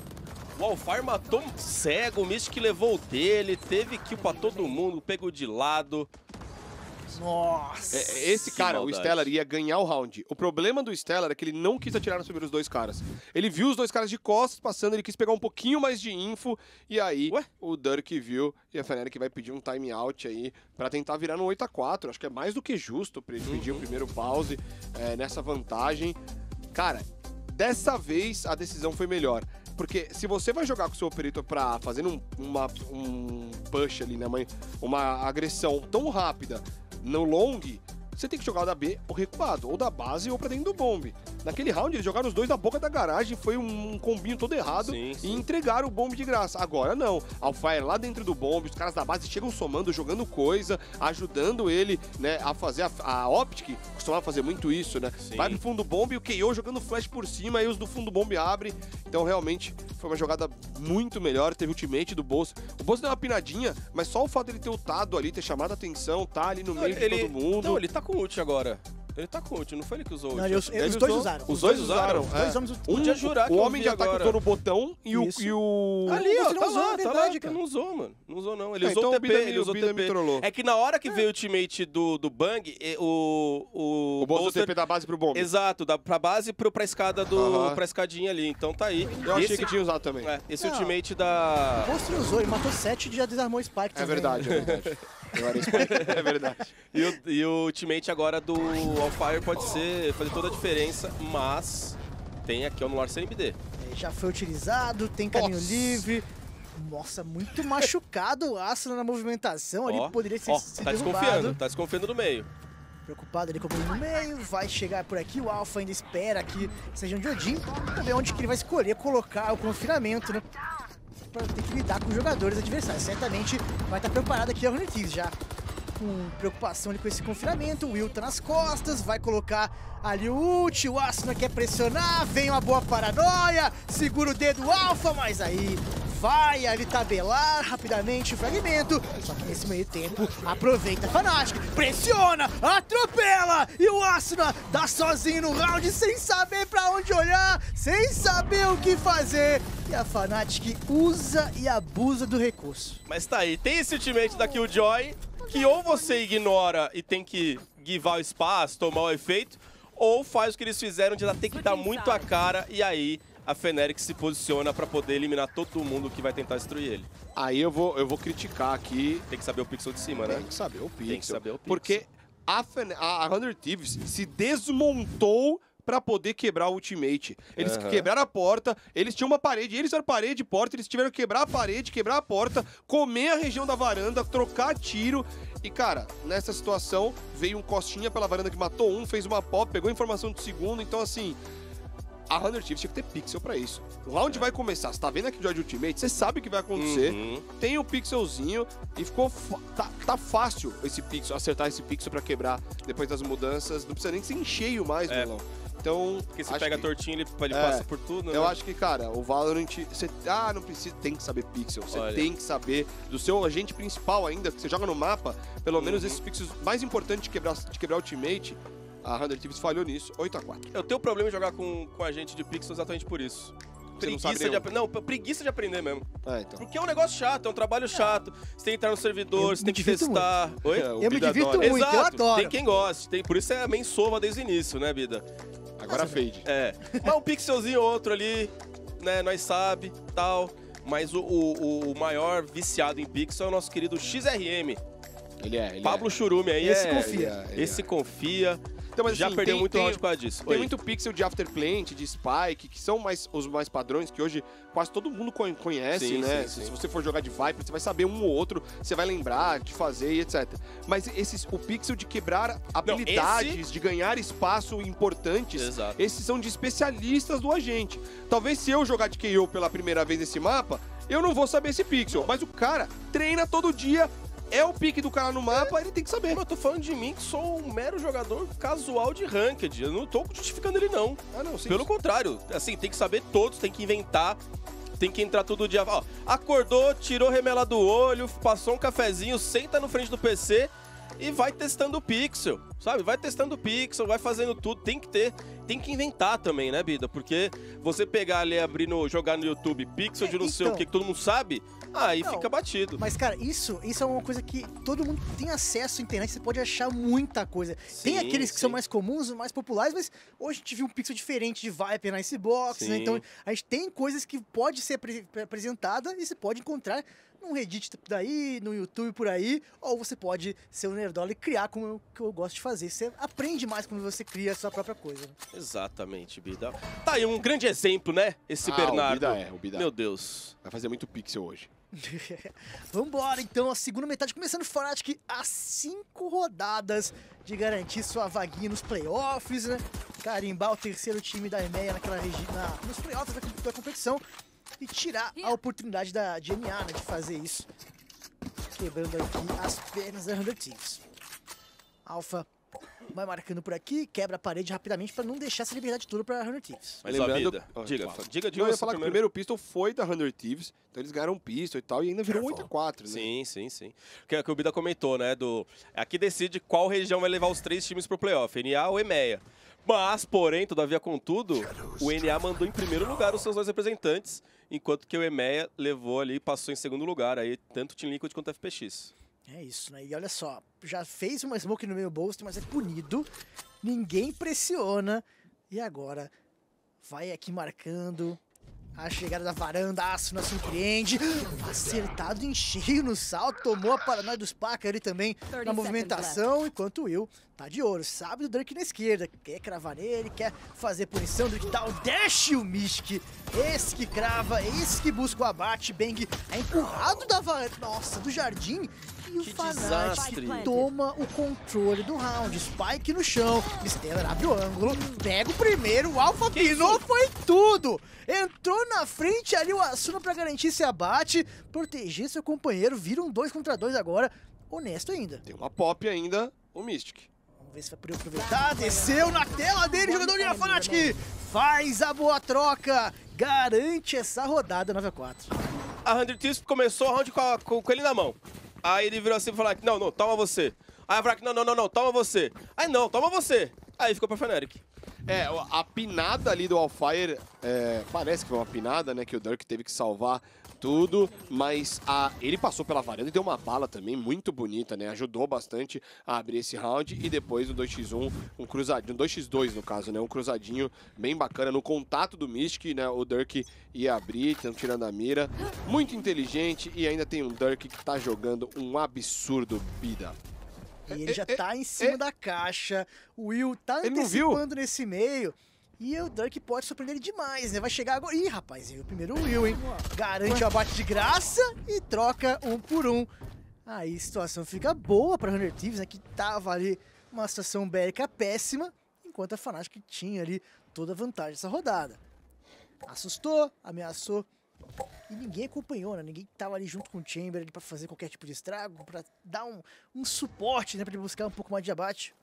O Alfire matou um cego, o Mystic levou o dele, teve kill pra todo mundo, pegou de lado. Nossa. É, Esse Que cara, o. Stellar, ia ganhar o round. O problema do Stellar é que ele não quis atirar sobre os dois caras. Ele viu os dois caras de costas passando, ele quis pegar um pouquinho mais de info, e aí Ué? o Dirk viu, e a Fnatic vai pedir um timeout aí pra tentar virar no 8x4. Acho que é mais do que justo pra ele pedir o primeiro pause é, nessa vantagem. Cara, dessa vez a decisão foi melhor. Porque se você vai jogar com o seu operator pra fazendo um, uma, um push ali, né, mãe? Uma agressão tão rápida no long, você tem que jogar da B ou recuado, ou da base ou pra dentro do bombe. Naquele round, eles jogaram os dois na boca da garagem, foi um combinho todo errado Sim, e sim. entregaram o bombe de graça. Agora não. Alfire lá dentro do bombe, os caras da base chegam somando, jogando coisa, ajudando ele, né, a fazer a, a Optic, costumava fazer muito isso, né? Sim. Vai pro fundo do bombe e o KO jogando flash por cima, aí os do fundo do bombe abrem. Então realmente foi uma jogada muito melhor, teve ultimate do Bolsa. O Bolsa deu uma pinadinha, mas só o fato dele ter ultado ali, ter chamado a atenção, tá ali no meio de todo mundo. Não, ele tá com ult agora. Ele tá com ult, não foi ele que usou ult. Não, ele- os Ele dois usou- usaram. Os dois usaram. Os dois é. homens Um, jurar que o homem de ataque agora. usou no botão e o, e o. Ali, ó, Você não tá usou, lá, é tá verdade, lá. cara. Não usou, mano. Não usou, não. Ele Ah, usou então o TP, ele usou o TP. trollou. É que na hora que veio o ultimate do, do Bang, o... O, O Bolsa Bolster- TP da base pro bombe. Exato, da, pra base pro, pra escada do... Aham. pra escadinha ali. Então tá aí. Eu achei esse, que tinha usado também. é, esse Não. ultimate da... O Monstro usou, ele matou 7 e já desarmou o Spike É verdade, é verdade. (laughs) Eu era (laughs) Spike. É verdade. E o, e o ultimate agora do Alfire pode ser, fazer toda a diferença, mas tem aqui o no CNBD. É, Já foi utilizado, tem caminho Nossa. livre. Nossa, muito machucado o Asuna na movimentação. Ali Ó, poderia ser, ó, ser tá derrubado. desconfiando, tá desconfiando do meio. Preocupado ali com o no meio, vai chegar por aqui. O Alpha ainda espera que seja um Diodin. Pra ver onde que ele vai escolher colocar o confinamento, né? Pra ter que lidar com os jogadores adversários. Certamente vai estar preparado aqui a Thieves já. Com preocupação ali com esse confinamento. O Will tá nas costas, vai colocar ali o ult. O Asuna quer pressionar, vem uma boa paranoia. Segura o dedo Alpha, mas aí vai ali tabelar rapidamente o fragmento. Só que nesse meio tempo, aproveita a Fnatic, pressiona, atropela e o Asuna tá sozinho no round sem saber pra onde olhar, sem saber o que fazer. E a Fnatic usa e abusa do recurso. Mas tá aí, tem esse ultimate da Killjoy, que ou você ignora e tem que givar o espaço, tomar o efeito, ou faz o que eles fizeram de ter que dar muito a cara e aí a Fnatic se posiciona pra poder eliminar todo mundo que vai tentar destruir ele. Aí eu vou, eu vou criticar aqui. Tem que saber o pixel de cima, né? Tem que saber o pixel. Tem que saber o pixel. Porque a, Fen- a, a Hunter Thieves se desmontou pra poder quebrar o ultimate. Eles Aham. quebraram a porta, eles tinham uma parede, eles eram parede e porta, eles tiveram que quebrar a parede, quebrar a porta, comer a região da varanda, trocar tiro. E, cara, nessa situação, veio um costinha pela varanda que matou um, fez uma pop, pegou informação do segundo, então assim. A Hunter Thieves tinha que ter pixel pra isso. O round vai começar, você tá vendo aqui o Joy Ultimate, você sabe o que vai acontecer Uhum. tem o pixelzinho e ficou tá, tá fácil esse pixel, acertar esse pixel pra quebrar depois das mudanças. Não precisa nem ser em cheio mais, É. Melão. Então, Porque você acho pega que- tortinho, ele, ele É. passa por tudo, né? eu acho que, cara, o Valorant, você ah, não precisa, tem que saber pixel. Você Olha. tem que saber do seu agente principal ainda, que você joga no mapa, pelo menos Uhum. esses pixels mais importantes de quebrar, de quebrar o ultimate. A Hunter Thieves falhou nisso, 8x4. Eu tenho problema em jogar com, com a gente de pixel exatamente por isso. Não Preguiça sabe de. Não, preguiça de aprender mesmo. É, então. Porque é um negócio chato, é um trabalho chato. Você tem que entrar no servidor, Eu você tem que testar. Oi? É, Eu me divirto adora. muito, eu adoro. Tem quem goste. Tem, por isso é main sova desde o início, né, Bida? Agora fade. É. Mas um pixelzinho ou outro ali, né, nós sabe, tal. Mas o, o, o maior viciado em pixel é o nosso querido XRM. Ele é, ele Pablo é. Churume aí Esse é... confia. Ele é, ele Esse é. confia. Então, mas, Já assim, perdeu tem- muito tem- round por causa disso. Tem Oi. muito pixel de afterplant, de spike, que são mais, os mais padrões, que hoje quase todo mundo con- conhece, Sim, né? sim, Se- sim. Se você for jogar de Viper, você vai saber um ou outro, você vai lembrar de fazer e etc. Mas esses, o pixel de quebrar habilidades, de ganhar espaço importantes, Exato. esses são de especialistas do agente. Talvez se eu jogar de KO pela primeira vez nesse mapa, eu não vou saber esse pixel. Mas o cara treina todo dia, é o pique do cara no mapa, ele tem que saber. Eu tô falando de mim que sou um mero jogador casual de ranked. Eu não tô justificando ele, não. Ah, não, sim. Pelo contrário, assim, tem que saber todos, tem que inventar, tem que entrar todo dia. Ó, acordou, tirou remela do olho, passou um cafezinho, senta no frente do PC e vai testando o pixel, sabe? Vai testando o pixel, vai fazendo tudo. Tem que ter, tem que inventar também, né, Bida? Porque você pegar ali, abrir no, jogar no YouTube pixel É, de não sei o então. que, que todo mundo sabe, aí Não, fica batido. Mas, cara, isso, isso é uma coisa que todo mundo tem acesso à internet, você pode achar muita coisa. tem Sim, aqueles que sim. são mais comuns, mais populares, mas hoje a gente viu um pixel diferente de Viper na Icebox, né? Então a gente tem coisas que pode ser apre- apresentada e você pode encontrar num Reddit daí, no YouTube por aí, ou você pode ser um nerdola e criar como eu, que eu gosto de fazer. Você aprende mais quando você cria a sua própria coisa. né? Exatamente, Bida. Tá aí um grande exemplo, né? Esse Ah, Bernardo. O Bida é, o Bida Meu Deus. vai fazer muito pixel hoje. (laughs) Vambora, então, a segunda metade começando Fnatic a cinco rodadas de garantir sua vaguinha nos playoffs, né? Carimbar o terceiro time da EMEA naquela região, na, nos playoffs da, da competição e tirar a oportunidade da GMA, né, de fazer isso. Quebrando aqui as pernas da 100 Thieves. Alpha vai marcando por aqui, quebra a parede rapidamente pra não deixar essa liberdade toda pra 100 Thieves. Mas Ah, diga, fala. diga de Não, eu ia falar que o primeiro. pistol foi da 100 Thieves, então eles ganharam um pistol e tal, e ainda virou 8 a 4 né? Sim, sim, sim. Que é o que o Bida comentou, né? Do... Aqui decide qual região vai levar os três times pro playoff, NA ou EMEA. Mas, porém, todavia, contudo, o NA mandou em primeiro lugar os seus dois representantes, enquanto que o EMEA levou ali, passou em segundo lugar, aí, tanto o Team Liquid quanto o FPX. É isso, né? E olha só, já fez uma smoke no meio bolso, mas é punido. Ninguém pressiona. E agora vai aqui marcando. A chegada da varanda, Asuna surpreende. Acertado em cheio no salto. Tomou a paranoia dos Paca ali também na movimentação. Enquanto o Will tá de ouro. Sabe do Drake na esquerda. Quer cravar nele, quer fazer punição. Drake dá o dash e o Mystic. Esse que crava, esse que busca o abate. Bang é empurrado da varanda. Nossa, do jardim. E o Que desastre. toma o controle do round. Spike no chão. Stellar abre o ângulo. Pega o primeiro. O Alpha pinou. Foi tudo. Entrou na frente ali o Asuna pra garantir esse abate. Proteger seu companheiro. Viram dois contra dois agora. Honesto ainda. Tem uma pop ainda, o Mystic. Vamos ver se vai poder aproveitar. Desceu na tela dele. Jogador de Fnatic. Faz a boa troca. Garante essa rodada 9 a 4. A 100 Thieves começou o round com, a- com- com ele na mão. Aí ele virou assim e falou: não, não, toma você. Aí a Vrak, não, não, não, não, toma você. Aí não, toma você. Aí ficou pra Fnatic. É, a pinada ali do Alfire, é, parece que foi uma pinada, né? Que o Dirk teve que salvar tudo, mas a, ele passou pela varanda e deu uma bala também muito bonita, né? Ajudou bastante a abrir esse round e depois no 2x1, um cruzadinho, 2x2 no caso, né? Um cruzadinho bem bacana no contato do Mystic, né? O Dirk ia abrir, tanto tirando a mira. Muito inteligente e ainda tem um Dirk que tá jogando um absurdo bida. E ele já tá em cima da caixa. O Will tá antecipando nesse meio. E o Dirk pode surpreender ele demais, né? Vai chegar agora. Ih, rapaz, viu primeiro o Will, hein? Garante o abate de graça e troca um por um. Aí a situação fica boa pra Hunter Thieves, né? Que tava ali uma situação bélica péssima, enquanto a Fnatic tinha ali toda a vantagem dessa rodada. Assustou, ameaçou, e ninguém acompanhou, né? Ninguém tava ali junto com o Chamber pra fazer qualquer tipo de estrago, pra dar um, um suporte, né? Pra ele buscar um pouco mais de abate.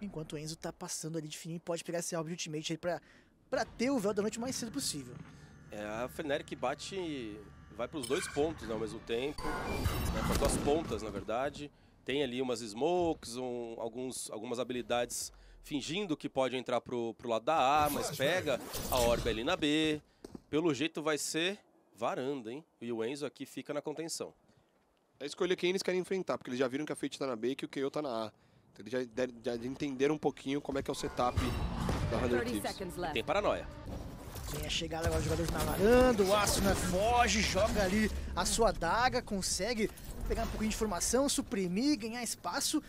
Enquanto o Enzo tá passando ali de fininho, pode pegar esse álbum de ultimate aí pra, pra ter o véu da noite o mais cedo possível. É, a Fnatic bate, vai pros dois pontos né, ao mesmo tempo, né, duas pontas, na verdade. Tem ali umas smokes, um- alguns, algumas habilidades fingindo que pode entrar pro, pro lado da A, mas pega a orbe ali na B. Pelo jeito vai ser varanda, hein? E o Enzo aqui fica na contenção. É escolher quem eles querem enfrentar, porque eles já viram que a Fate tá na B e que o KO tá na A. Então eles já, der- já entenderam um pouquinho como é que é o setup da 100 30 Thieves. Tem paranoia. Tem a chegada agora dos jogadores na varanda, o Asuna foge, joga ali a sua daga, consegue pegar um pouquinho de informação, suprimir, ganhar espaço.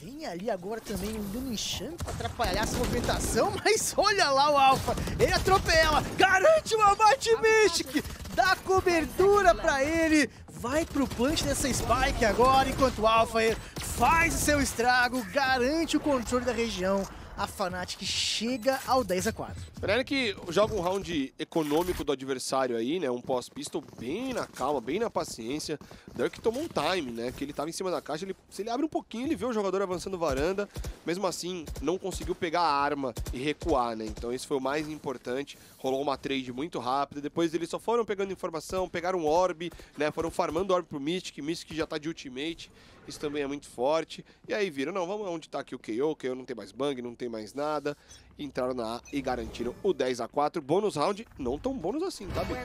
Vem ali agora também um enxame pra atrapalhar essa movimentação, (laughs) mas olha lá o Alpha, ele atropela, garante o abate Mystic, dá cobertura pra ele, vai pro punch dessa Spike agora, enquanto o Alpha faz o seu estrago, garante o controle da região. A Fnatic chega ao 10 a 4 Fnatic joga um round econômico do adversário aí, né? Um pós-pistol bem na calma, bem na paciência. Dirk tomou um time, né? Que ele tava em cima da caixa, ele, se ele abre um pouquinho, ele vê o jogador avançando varanda. Mesmo assim, não conseguiu pegar a arma e recuar, né? Então isso foi o mais importante. Rolou uma trade muito rápida. Depois eles só foram pegando informação, pegaram um orb, né? Foram farmando orb pro Mystic. Mystic já tá de ultimate. Isso também é muito forte. E aí viram, não, vamos onde tá aqui o KO. O KO não tem mais bang, não tem mais nada. Entraram na A e garantiram o 10 a 4 Bônus round, não tão bônus assim, tá? Bem?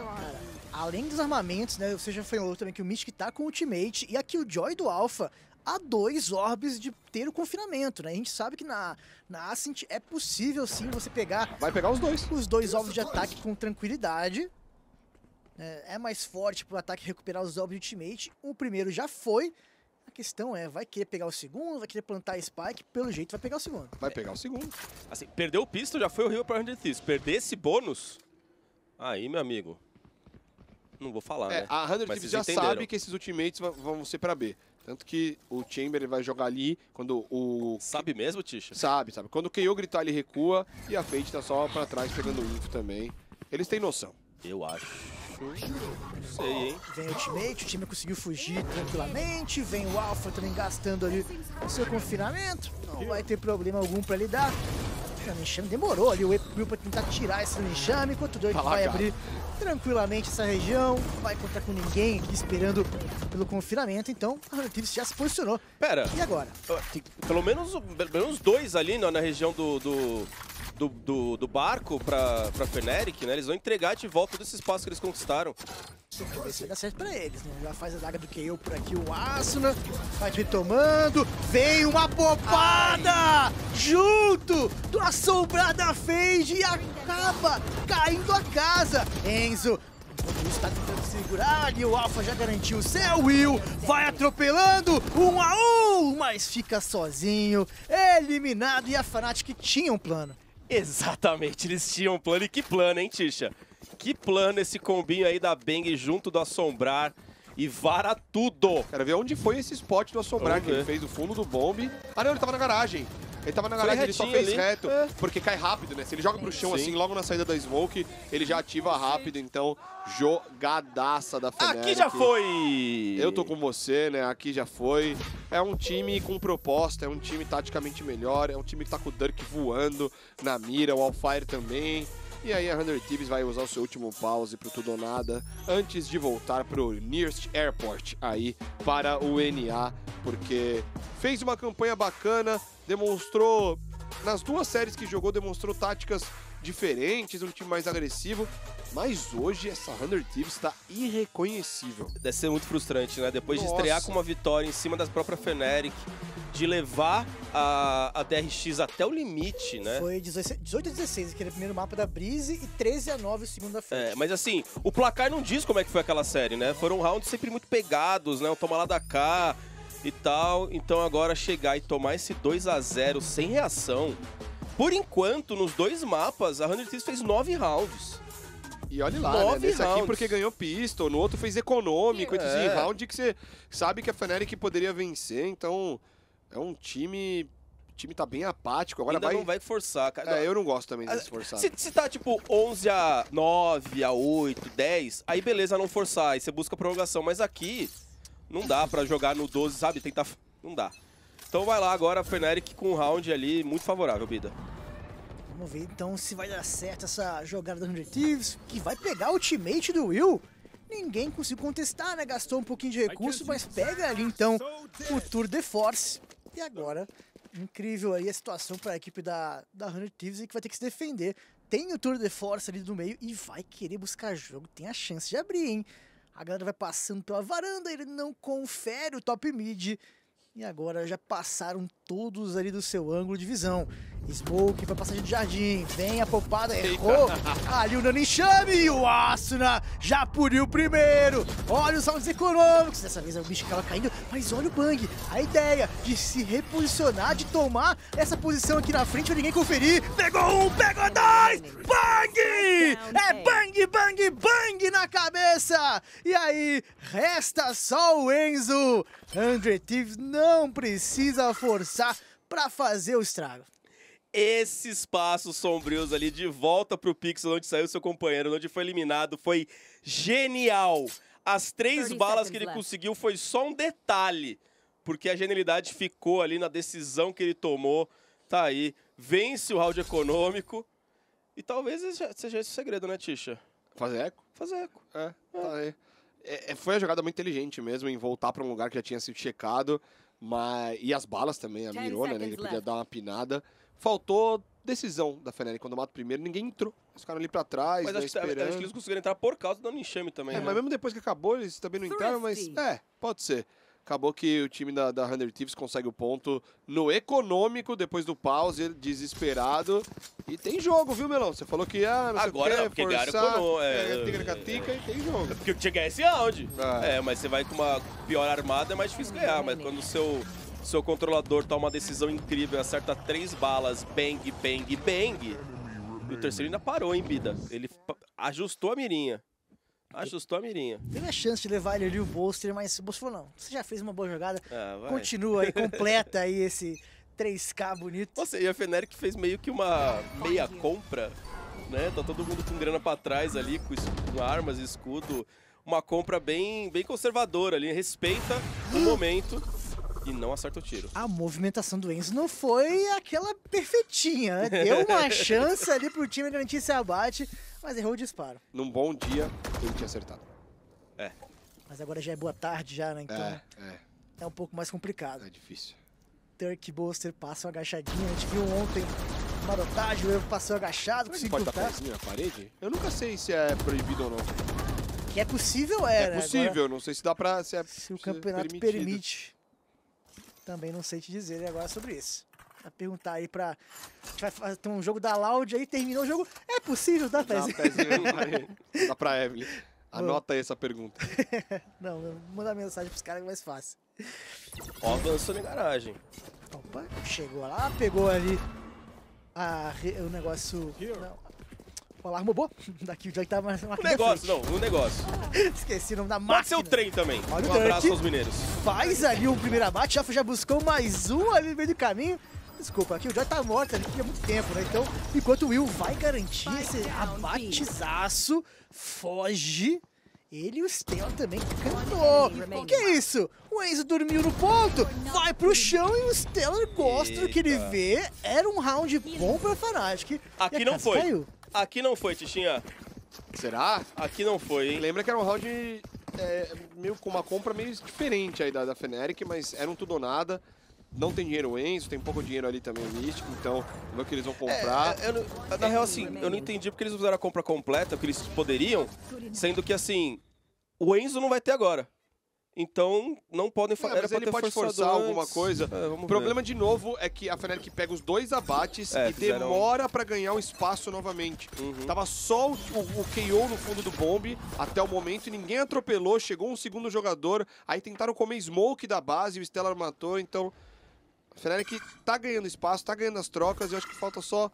Além dos armamentos, né? Você já falou também que o Mystic tá com ultimate e aqui o Joy do Alpha há dois orbes de ter o confinamento, né? A gente sabe que na, na Ascent é possível sim você pegar Vai pegar os dois. os dois orbes de ataque com tranquilidade. É, é mais forte pro ataque recuperar os orbes de ultimate. O primeiro já foi. A questão é, vai querer pegar o segundo, vai querer plantar a Spike, pelo jeito vai pegar o segundo. Vai pegar o segundo. Assim, perder o pistol já foi horrível pra 100 Thieves. Perder esse bônus, aí, meu amigo, não vou falar, É, né? a 100 Mas Thieves já entenderam. sabe que esses ultimates vão ser pra B. Tanto que o Chamber ele vai jogar ali quando o. Sabe mesmo, Tisha? Sabe, sabe. Quando o KO gritar, ele recua e a Fate tá só pra trás pegando o info também. Eles têm noção. Eu acho. Não sei, hein? Vem o ultimate, o time conseguiu fugir tranquilamente. Vem o Alpha também gastando ali o seu confinamento. Não vai ter problema algum pra lidar. O Linchame demorou ali o Will pra tentar tirar esse Linchame, enquanto o Dirk Tá vai abrir tranquilamente essa região. Não vai contar com ninguém aqui esperando pelo confinamento. Então a Hunter já se posicionou. Pera, E agora? tem pelo menos, pelo menos dois ali na, na região do, do, do, do- do barco pra, pra Feneric, né? Eles vão entregar de volta todo esse espaço que eles conquistaram. Se vai dar certo pra eles, né? Já faz a daga do KO por aqui, o Asuna. Vai retomando. Vem uma popada! Junto do assombrada Fade e acaba caindo a casa. Enzo. Enquanto isso, tá tentando segurar ali, o Alpha já garantiu o seu. Will vai atropelando, um a um, mas fica sozinho, eliminado. E a Fnatic tinha um plano. Exatamente, eles tinham um plano. E que plano, hein, Tisha? Que plano esse combinho aí da Bang junto do Assombrar e vara tudo. Quero ver onde foi esse spot do Assombrar que ele fez do fundo do bombe. Ah, não, ele tava na garagem. Ele tava na garagem, ele só fez ali. reto, É. porque cai rápido, né? Se ele joga pro chão Sim. assim, logo na saída da smoke, ele já ativa rápido, então jogadaça da Fnatic. Aqui já foi! Eu tô com você, né? Aqui já foi. É um time com proposta, é um time taticamente melhor, é um time que tá com o Dirk voando na mira, o Alfire também. E aí a 100 Thieves vai usar o seu último pause pro tudo ou nada antes de voltar pro Nearest Airport aí para o NA, porque fez uma campanha bacana, demonstrou nas duas séries que jogou demonstrou táticas diferentes, um time mais agressivo, mas hoje essa 100 Thieves tá irreconhecível. Deve ser muito frustrante, né? Depois de Nossa. estrear com uma vitória em cima da própria Feneric, de levar a, a DRX até o limite, né? Foi 18 18 a 16, aquele primeiro mapa da Breeze, e 13 a 9 o segundo da frente. É, mas assim, o placar não diz como é que foi aquela série, né? Foram rounds sempre muito pegados, né? Um toma lá da cá e tal. Então agora chegar e tomar esse 2 a 0 sem reação. Por enquanto, nos dois mapas, a 100 Thieves fez nove rounds. E olhe lá, né? Nove Nesse aqui rounds. porque ganhou pistol, no outro fez econômico, É. esse round que você sabe que a Fnatic poderia vencer, então é um time... O time tá bem apático, agora Ainda vai... não vai forçar, cara. É, eu não gosto também desse forçado. Se, se tá tipo 11 a 9, a 8, 10, aí beleza não forçar, aí você busca prorrogação. Mas aqui não dá pra jogar no 12, sabe? Tentar. Não dá. Então vai lá agora Fnatic com um round ali muito favorável, Bida. Vamos ver então se vai dar certo essa jogada da 100 Thieves, que vai pegar o ultimate do Will. Ninguém conseguiu contestar, né? Gastou um pouquinho de recurso, mas pega ali então o Tour de Force. E agora, incrível aí a situação para a equipe da, da 100 Thieves e que vai ter que se defender. Tem o Tour de Force ali do meio e vai querer buscar jogo, tem a chance de abrir, hein? A galera vai passando pela varanda, ele não confere o top mid. E agora já passaram todos ali do seu ângulo de visão. Smoke pra passagem de jardim. Vem a popada, errou. Ali o Nani chame e o Asuna já puniu primeiro. Olha os rounds econômicos. Dessa vez o bicho acaba caindo, mas olha o Bang. A ideia de se reposicionar, de tomar essa posição aqui na frente pra ninguém conferir. Pegou um, pegou dois. Bang! É bang, bang, bang na cabeça. E aí, resta só o Enzo. Andre Thieves não precisa forçar pra fazer o estrago. esses passos sombrios ali de volta pro Pixel, onde saiu seu companheiro, onde foi eliminado, foi genial. As três 30 balas que ele left. conseguiu foi só um detalhe, porque a genialidade ficou ali na decisão que ele tomou. Tá aí, vence o round econômico. E talvez seja esse o segredo, né, Tisha? Fazer eco? Fazer eco. É, tá aí. É, é, foi a jogada muito inteligente mesmo, em voltar pra um lugar que já tinha sido checado. Mas... E as balas também, a mirona, né? Ele podia left. dar uma pinada. Faltou decisão da Fnatic. Quando mata o primeiro, ninguém entrou. Eles ficaram ali pra trás, Mas né, acho que, acho esperando. que eles conseguiram entrar por causa do enxame também. É, né? mas mesmo depois que acabou, eles também não entraram, mas... É, pode ser. Acabou que o time da, da Hunter Thieves consegue o ponto no econômico, depois do pause, desesperado. E tem jogo, viu, Melão? Você falou que, ah, não sei Agora o quê, não, porque ganharam forçar, é, é, tica-tica e tem jogo. Porque tinha que ganhar esse round. É. É, mas você vai com uma pior armada, é mais difícil ganhar. Mas quando o seu, seu controlador toma uma decisão incrível, acerta três balas, bang, bang, bang, e o terceiro ainda parou, hein, Bida? Ele ajustou a mirinha. Ajustou a mirinha. Teve a chance de levar ele ali o Bolster, mas o Bolster falou, não, você já fez uma boa jogada, Ah, vai. continua aí, completa aí esse 3K bonito. Nossa, e a Feneric fez meio que uma meia compra, né? Tá todo mundo com grana pra trás ali, com, com armas, escudo. Uma compra bem, bem conservadora ali, respeita o (gasps) momento e não acerta o tiro. A movimentação do Enzo não foi aquela perfeitinha, né? Deu uma (laughs) chance ali pro time garantir esse abate, mas errou o disparo. Num bom dia, ele tinha acertado. Mas agora já é boa tarde já, né? Então É, é, é, um pouco mais complicado. é difícil. Turk Bolster passa agachadinho, a gente viu ontem marotagem, o Evo passou agachado, que conseguiu pode dar cortar. pezinho na parede? Eu nunca sei se é proibido ou não. Que é possível, é, É, né? possível, não sei se dá pra... Se, é, Agora, se o é campeonato permitido. permite. Também não sei te dizer agora sobre isso. Vai perguntar aí pra. A gente vai fazer um jogo da Loud aí, terminou o jogo. É possível, tá, Dá parede. (laughs) Dá pra Evelyn. Anota aí essa pergunta. (laughs) Não, manda mensagem pros caras que é mais fácil. Ó, avançou na garagem. Opa, chegou lá, pegou ali a, o negócio. Não, o alarme robô daqui, o Joy tava na O máquina negócio, da não, o negócio. (laughs) Esqueci o nome da Pode máquina. ser o trem também. Olha o um abraço Dirk. aos mineiros. Faz ali um primeiro abate, já, já buscou mais um ali no meio do caminho. Desculpa, aqui o Joy tá morto ali há muito tempo, né? Então, enquanto o Will vai garantir esse abatezaço, foge. Ele e o Stella também cantou. O que é isso? O Enzo dormiu no ponto, vai pro chão e o Stella gosta do que ele vê. Era um round bom pra Fnatic. E a Aqui não casa foi. Caiu. Aqui não foi, Tichinha. Será? Aqui não foi, hein? Lembra que era um round é, meio com uma compra meio diferente aí da, da Fnatic, mas era um tudo ou nada. Não tem dinheiro o Enzo, tem pouco dinheiro ali também o Místico, então vamos ver o que eles vão comprar. É, eu não- na real, assim, eu não entendi porque eles usaram a compra completa, porque eles poderiam, sendo que, assim, o Enzo não vai ter agora. Então, não podem É, fazer. mas ele pode forçar alguma coisa. É, O problema, de novo, é que a Fnatic pega os dois abates É, e fizeram- demora pra ganhar um espaço novamente. Uhum. Tava só o, o, o KO no fundo do bombe até o momento ninguém atropelou. Chegou um segundo jogador, aí tentaram comer smoke da base o Stellar matou. Então, a Fnatic tá ganhando espaço, tá ganhando as trocas e eu acho que falta só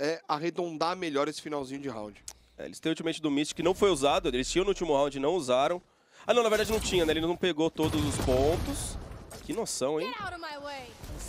é, arredondar melhor esse finalzinho de round. É, eles têm o ultimate do Mystic que não foi usado, eles tinham no último round e não usaram. Ah, não, na verdade não tinha, né? Ele não pegou todos os pontos. Que noção, hein?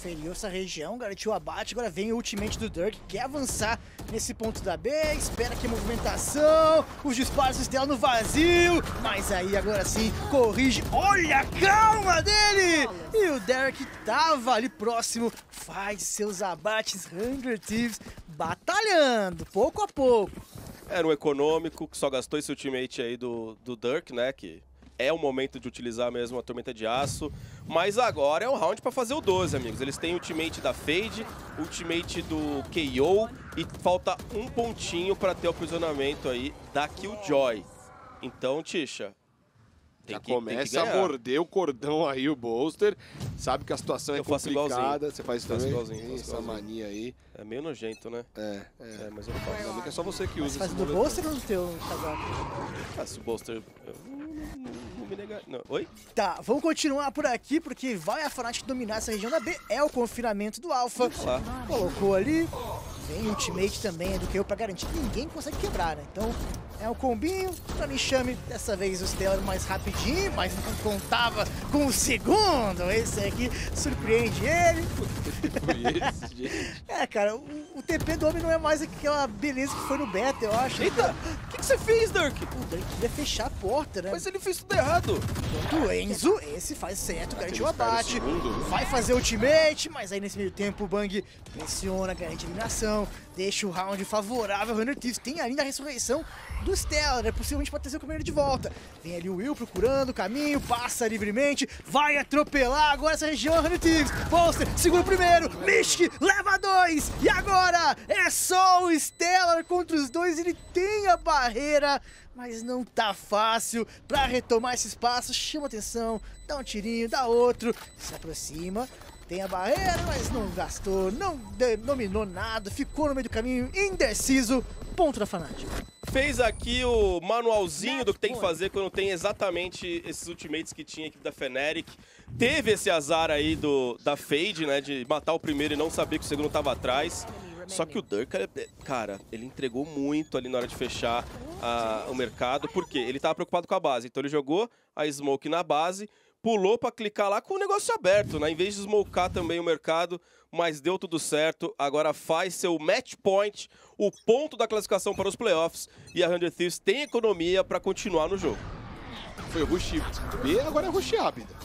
Feriu essa região, garantiu o abate. Agora vem o ultimate do Dirk, quer avançar nesse ponto da B. Espera que a movimentação, os disparos estão no vazio. Mas aí agora sim corrige. Olha a calma dele! E o Derek tava ali próximo, faz seus abates. Hunger Thieves batalhando pouco a pouco. Era um econômico que só gastou esse ultimate aí do, do Dirk, né? Que é o momento de utilizar mesmo a tormenta de aço. Mas agora é um round pra fazer o 12, amigos. Eles têm ultimate da Fade, ultimate do KO e falta um pontinho pra ter o aprisionamento aí da Killjoy. Então, Tisha, tem Já que, tem começa a morder o cordão aí, o Bolster. Sabe que a situação é Eu faço complicada. igualzinho. Você faz também? igualzinho, faço Essa igualzinho. mania aí. É meio nojento, né? É, é. É, mas eu não faço. Ainda é só você que Mas usa faz esse do bolster ou no teu casaco? Ah, se o Bolster... Eu não, me negar... Não. Oi? Tá, vamos continuar por aqui, porque vai a Fnatic dominar essa região da B. É o confinamento do Alpha. Lá. Colocou ali, Vem o ultimate também é do que eu pra garantir que ninguém consegue quebrar, né? Então é um combinho pra enxame. Dessa vez o Stellar mais rapidinho, mas não contava com o segundo. Esse aqui surpreende ele. (laughs) É, cara, o, o TP do homem não é mais aquela beleza que foi no beta, eu acho. Eita, o que, que você fez, Dirk? O Dirk queria fechar a porta, né? Mas ele fez tudo errado. Enquanto o Enzo, esse faz certo, garantiu o abate, segundo. vai fazer ultimate, mas aí nesse meio tempo o Bang pressiona, garante a eliminação, deixa o round favorável ao Hunter Thieves. Tem ainda a ressurreição do Stellar, né? possivelmente pode trazer o companheiro de volta. Vem ali o Will procurando o caminho, passa livremente, vai atropelar agora essa região Hunter Thieves. Bolster, segura o primeiro, Mishk leva dois, e agora é só o Stellar contra os dois, ele tem a barreira, mas não tá fácil pra retomar esse espaço. Chama atenção, dá um tirinho, dá outro, se aproxima. Tem a barreira, mas não gastou, não dominou nada, ficou no meio do caminho, indeciso. Ponto da Fnatic. Fez aqui o manualzinho do que tem que fazer quando tem exatamente esses ultimates que tinha aqui da Fnatic. Teve esse azar aí do, da Fade, né, de matar o primeiro e não saber que o segundo tava atrás. Só que o Dirk, cara, ele entregou muito ali na hora de fechar a- o mercado, porque ele tava preocupado com a base. Então ele jogou a Smoke na base, pulou pra clicar lá com o negócio aberto, né? Em vez de smocar também o mercado, mas deu tudo certo. Agora faz seu match point, o ponto da classificação para os playoffs. E a 100 Thieves tem economia pra continuar no jogo. Foi o Rush B, agora é Rush Ábida.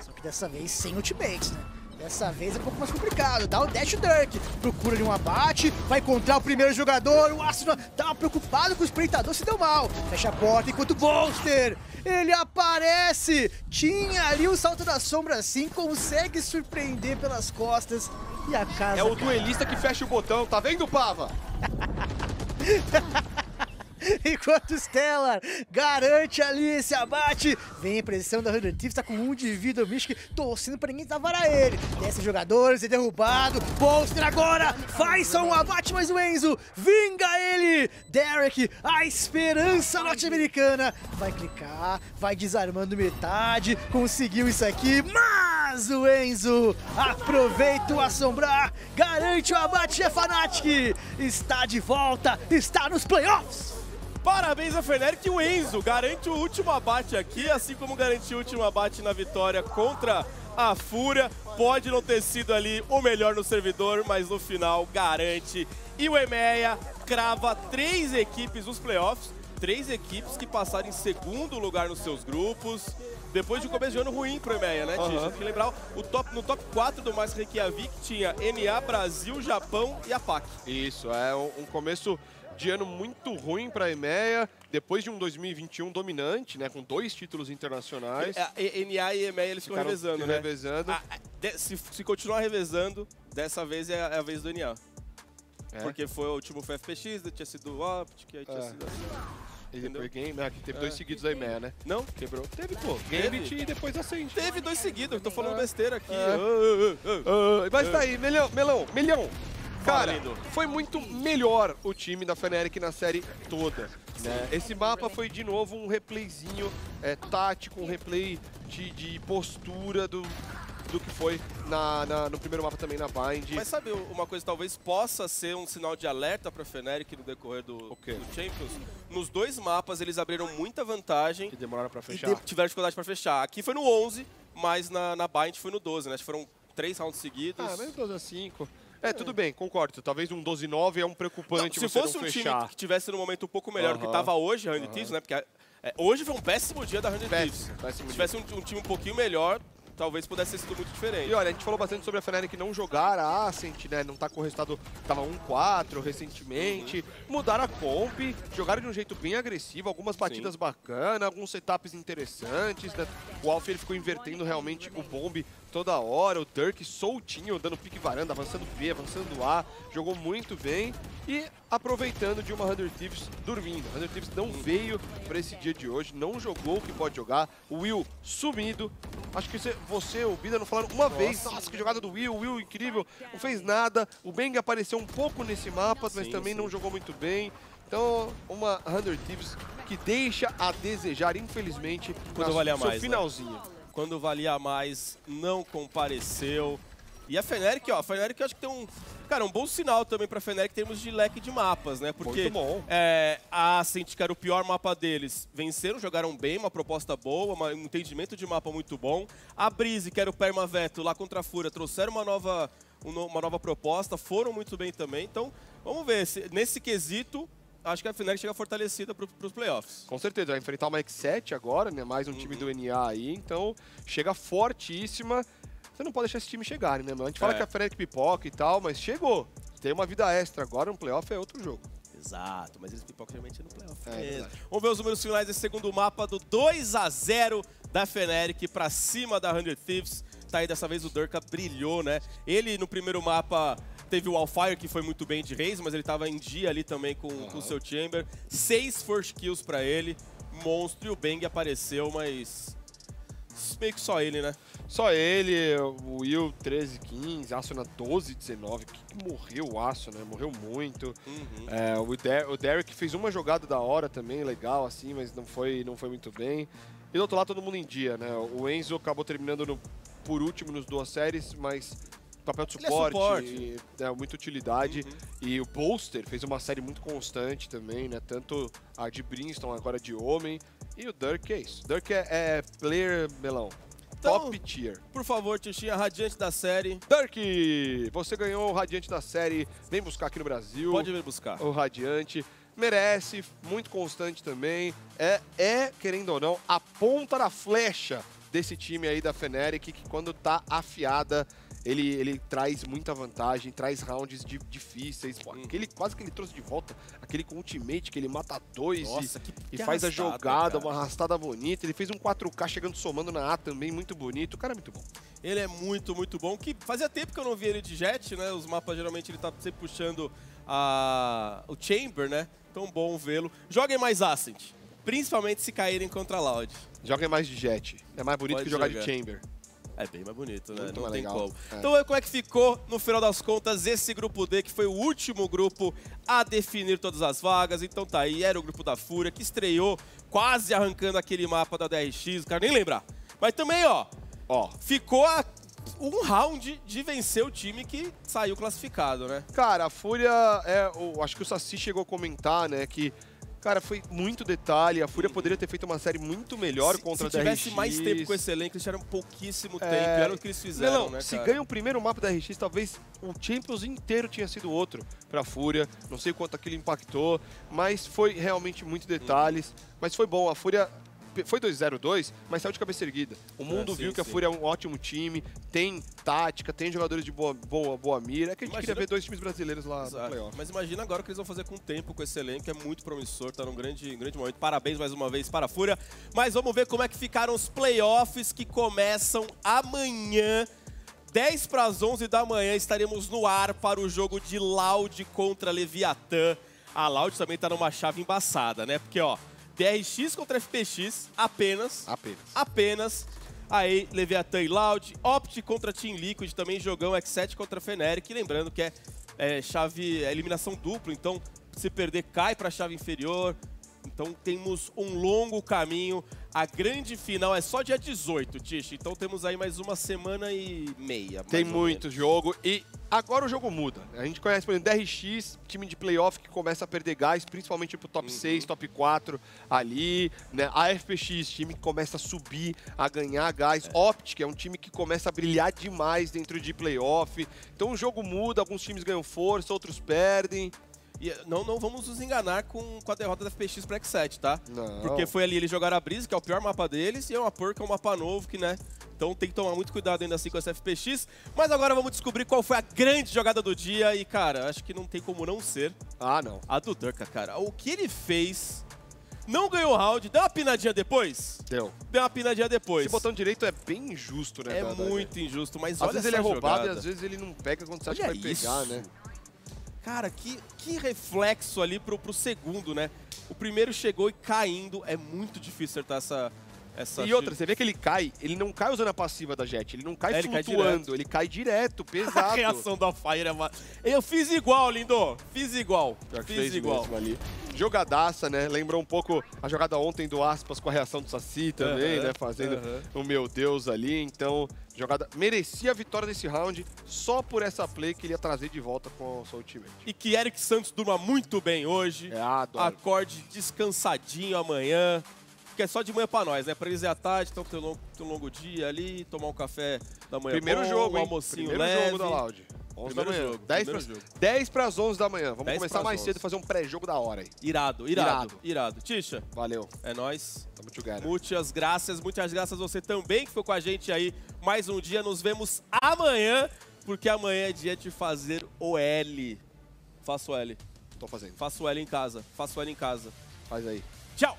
Só que dessa vez sem ultimates, né? Dessa vez é um pouco mais complicado. Dá o dash Dirk, procura ali um abate, vai encontrar o primeiro jogador. O Astro tava preocupado com o espreitador, se deu mal. Fecha a porta enquanto o Bolster, ele aparece. Tinha ali o salto da sombra assim, consegue surpreender pelas costas. E a casa É o duelista que fecha o botão, tá vendo, Pava? (laughs) Enquanto o Stellar garante ali esse abate. Vem a pressão da Hunter Thieves, tá com um de vida. O Mishk torcendo pra ninguém tavarar ele. Desce jogadores, é derrubado. Bolster agora faz só um abate, mas o Enzo vinga ele. Derek, a esperança norte-americana. Vai clicar, vai desarmando metade. Conseguiu isso aqui, mas o Enzo aproveita o assombrar. Garante o abate, é Fnatic. Está de volta, está nos playoffs. Parabéns a Fnatic e o Enzo garante o último abate aqui, assim como garantiu o último abate na vitória contra a Fúria. Pode não ter sido ali o melhor no servidor, mas no final garante. E o EMEA crava três equipes nos playoffs, três equipes que passaram em segundo lugar nos seus grupos. Depois de um começo de ano ruim pro EMEA, né, Tisha? Aham. Tem que lembrar, o top, no top 4 do Mais Reykjavik tinha NA, Brasil, Japão e a PAC. Isso, é um começo de ano muito ruim pra EMEA, depois de um 2021 dominante, né, com dois títulos internacionais. É, e- NA e EMEA eles ficam revezando, né? revezando. Ah, de- se, se continuar revezando, dessa vez é a, é a vez do NA. É. Porque foi o último foi FPX, daí tinha sido o Optic, aí tinha É. sido assim. E depois Game, ah, que teve dois É. seguidos da EMEA, né? Não? Quebrou. Teve, pô. Gambit e depois Ascend. Teve dois seguidos, eu tô falando É. besteira aqui. É. Ah, ah, mas tá aí, melhão, melão, milhão. Cara, foi muito melhor o time da Fnatic na série toda. né? Esse mapa foi de novo um replayzinho é, tático, um replay de, de postura do, do que foi na, na- no primeiro mapa também na Bind. Mas sabe uma coisa que talvez possa ser um sinal de alerta pra Fnatic no decorrer do, O quê? do Champions? Nos dois mapas eles abriram muita vantagem que demoraram pra e fechar. de- tiveram dificuldade pra fechar. Aqui foi no 11, mas na, na Bind foi no 12, né? Acho que foram três rounds seguidos. Ah, mas 12 a 5. É, tudo bem, concordo. Talvez um 12-9 é um Não, preocupante se você fosse não um fechar. time que tivesse no momento um pouco melhor do que Aham. tava hoje, a Hundred Thieves, né? Porque é, hoje foi um péssimo dia da Hundred Thieves. Se tivesse um, um time um pouquinho melhor, talvez pudesse ter sido muito diferente. E olha, a gente falou bastante sobre a Fnatic não jogar a Ascent, né? Não tá com o resultado. Tava 1-4 recentemente. Mudaram a comp, jogaram de um jeito bem agressivo, algumas batidas bacanas, alguns setups interessantes. Né? O Alf ele ficou invertendo realmente o bomb toda hora. O Dirk soltinho, dando pique varanda, avançando B, avançando A. Jogou muito bem. E aproveitando de uma 100 Thieves dormindo. 100 Thieves não veio pra esse dia de hoje, não jogou o que pode jogar. O Will sumido. Acho que você, o Bida não falaram uma vez. Nossa, que jogada do Will, o Will incrível. Não fez nada. O Bang apareceu um pouco nesse mapa, mas Sim, também sim. não jogou muito bem. Então, uma 100 Thieves que deixa a desejar, infelizmente, Quando na- valia no seu mais, né? Quando valia mais, não compareceu. E a Fnatic, ó, a Fnatic eu acho que tem um, cara, um bom sinal também pra Fnatic em termos de leque de mapas, né? Porque Muito bom. é, a Ascent, que era o pior mapa deles, venceram, jogaram bem, uma proposta boa, uma- um entendimento de mapa muito bom. A Breeze, que era o Permaveto lá contra a Fúria, trouxeram uma nova, um no- uma nova proposta, foram muito bem também. Então, vamos ver, se- nesse quesito, acho que a Fnatic chega fortalecida pro, pros playoffs. Com certeza, vai enfrentar uma X7 agora, né? Mais um time Uhum. do NA aí, então chega fortíssima. Você não pode deixar esse time chegar, né? A gente fala É. que a Fnatic pipoca e tal, mas chegou. Tem uma vida extra agora, um playoff é outro jogo. Exato, mas eles pipocam geralmente no playoff. É verdade. Vamos ver os números finais desse segundo mapa do 2 a 0 da Fnatic pra cima da 100 Thieves. Tá aí dessa vez o Durka brilhou, né? Ele no primeiro mapa teve o Alfire que foi muito bem de Reis, mas ele tava em dia ali também com o seu Chamber. Seis first kills pra ele, monstro e o Bang apareceu, mas meio que só ele, né? Só ele, o Will 13, 15, Asuna 12, 19. Que, morreu o Aço, né? Morreu muito. Uhum. É, o, Der o Derek fez uma jogada da hora também, legal, assim, mas não foi, não foi muito bem. E do outro lado, todo mundo em dia, né? O Enzo acabou terminando no- por último nos duas séries, mas papel de Ele é suporte, suporte. e, é, muita utilidade. Uhum. E o Bolster fez uma série muito constante também, né? Tanto a de Brinston, agora de Homem. E o Dirk é isso. Dirk é, é player melão. Então- Top tier. Por favor, Tichinha, radiante da série, Dirk, você ganhou o Radiante da série. Vem buscar aqui no Brasil. pode vir buscar. O Radiante. Merece, muito constante também. É, é, querendo ou não, a ponta da flecha desse time aí da Fnatic, que quando tá afiada, ele, ele traz muita vantagem, traz rounds di- difíceis. Pô, Uhum. aquele, quase que ele trouxe de volta aquele com ultimate, que ele mata dois e- Nossa, que, e que faz a jogada, cara. uma arrastada bonita. Ele fez um 4K chegando somando na A também, muito bonito. O cara é muito bom. Ele é muito, muito bom. Que fazia tempo que eu não via ele de jet, né? Os mapas geralmente ele tá sempre puxando a... o Chamber, né? Tão bom vê-lo. Joguem mais Ascent. Principalmente se caírem contra Loud. Joga mais de jet. É mais bonito Pode que jogar jogar. de chamber. É bem mais bonito, né? Muito não mais tem legal. como. É. Então, como é que ficou, no final das contas, esse grupo D, que foi o último grupo a definir todas as vagas. Então tá aí, era o grupo da Fúria, que estreou quase arrancando aquele mapa da DRX, o cara nem lembrar. Mas também, ó, Ó, ficou a um round de vencer o time que saiu classificado, né? Cara, a Fúria, é, o- acho que o Saci chegou a comentar, né, que, cara, foi muito detalhe. A Fúria poderia ter feito uma série muito melhor se, contra se a tivesse DRX. mais tempo com esse elenco, eles tiveram pouquíssimo É, tempo. Era o que eles fizeram, não, não, né, se cara? ganha o primeiro mapa da RX, talvez o Champions inteiro tinha sido outro pra Fúria. Não sei quanto aquilo impactou, mas foi realmente muitos detalhes. Mas foi bom, a Fúria foi 2-0-2, mas saiu de cabeça erguida. O mundo Ah, sim, viu que a. Fúria é um ótimo time, tem tática, tem jogadores de boa, boa, boa mira. É que a gente Imagina- queria ver dois times brasileiros lá no Exato. playoff. Mas imagina agora o que eles vão fazer com o tempo com esse elenco, é muito promissor, tá num grande, grande momento. Parabéns mais uma vez para a Fúria. Mas vamos ver como é que ficaram os playoffs que começam amanhã. 10 para as 11 da manhã estaremos no ar para o jogo de Loud contra Leviatã. A Loud também tá numa chave embaçada, né? Porque, ó, DRX contra FPX apenas Apenas. apenas. Aí, Leviathan e Loud, Opt contra Team Liquid, também jogão X7 contra Feneric. Lembrando que é, é chave, é eliminação dupla, então se perder cai para a chave inferior. Então temos um longo caminho. A grande final é só dia 18, Tish. Então temos aí mais uma semana e meia. Tem muito jogo e agora o jogo muda. A gente conhece, por exemplo, DRX, time de playoff que começa a perder gás, principalmente pro top Uhum. 6, top 4 ali, né? A FPX, time que começa a subir, a ganhar gás. Optic é um time que começa a brilhar demais dentro de playoff. Então o jogo muda, alguns times ganham força, outros perdem. E não, não vamos nos enganar com, com a derrota da FPX para X7, tá? Não. Porque foi ali eles jogaram a Breeze, que é o pior mapa deles, e é uma que é um mapa novo, que, né? Então tem que tomar muito cuidado ainda assim com essa FPX. Mas agora vamos descobrir qual foi a grande jogada do dia. E, cara, acho que não tem como não ser Ah, não. a do Durka, cara. O que ele fez, não ganhou o round, deu uma pinadinha depois. Deu. Deu uma pinadinha depois. Esse botão direito é bem injusto, né? é da- da- muito injusto, mas Às olha vezes ele é roubado jogada. e às vezes ele não pega quando você acha Olha que vai pegar, isso. né? Cara, que, que reflexo ali pro, pro segundo, né? O primeiro chegou e caindo. É muito difícil acertar essa, essa E outra, você vê que ele cai, ele não cai usando a passiva da Jet, ele não cai É, ele cai flutuando, ele cai direto, (laughs) A pesado. reação da Fire é uma... Eu fiz igual, lindo. Fiz igual. Pior que Fiz fez igual. mesmo ali. Jogadaça, né? Lembrou um pouco a jogada ontem do Aspas com a reação do Saci também, né? Fazendo o meu Deus ali. Então, jogada merecia a vitória desse round só por essa play que ele ia trazer de volta com o seu ultimate. E que Eric Santos durma muito bem hoje. É, adoro. Acorde descansadinho amanhã. Que é só de manhã pra nós, né? Pra eles é à tarde, então tem um longo, tem um longo dia ali, tomar um café da manhã Primeiro bom, jogo, um hein? almocinho Primeiro leve. jogo da Loud. 11 Primeiro da manhã. jogo, 10, primeiro pra, jogo. 10 pras 11 da manhã. Vamos 10 começar mais 11. cedo e fazer um pré-jogo da hora aí. Irado, irado, Irado. irado. Tisha, Valeu. é nóis. Tamo together. Muitas graças, muitas graças a você também que ficou com a gente aí mais um dia. Nos vemos amanhã, porque amanhã é dia de fazer o L. Faço o L. Tô fazendo. Faço o L em casa. Faço o L em casa. Faz aí. Tchau!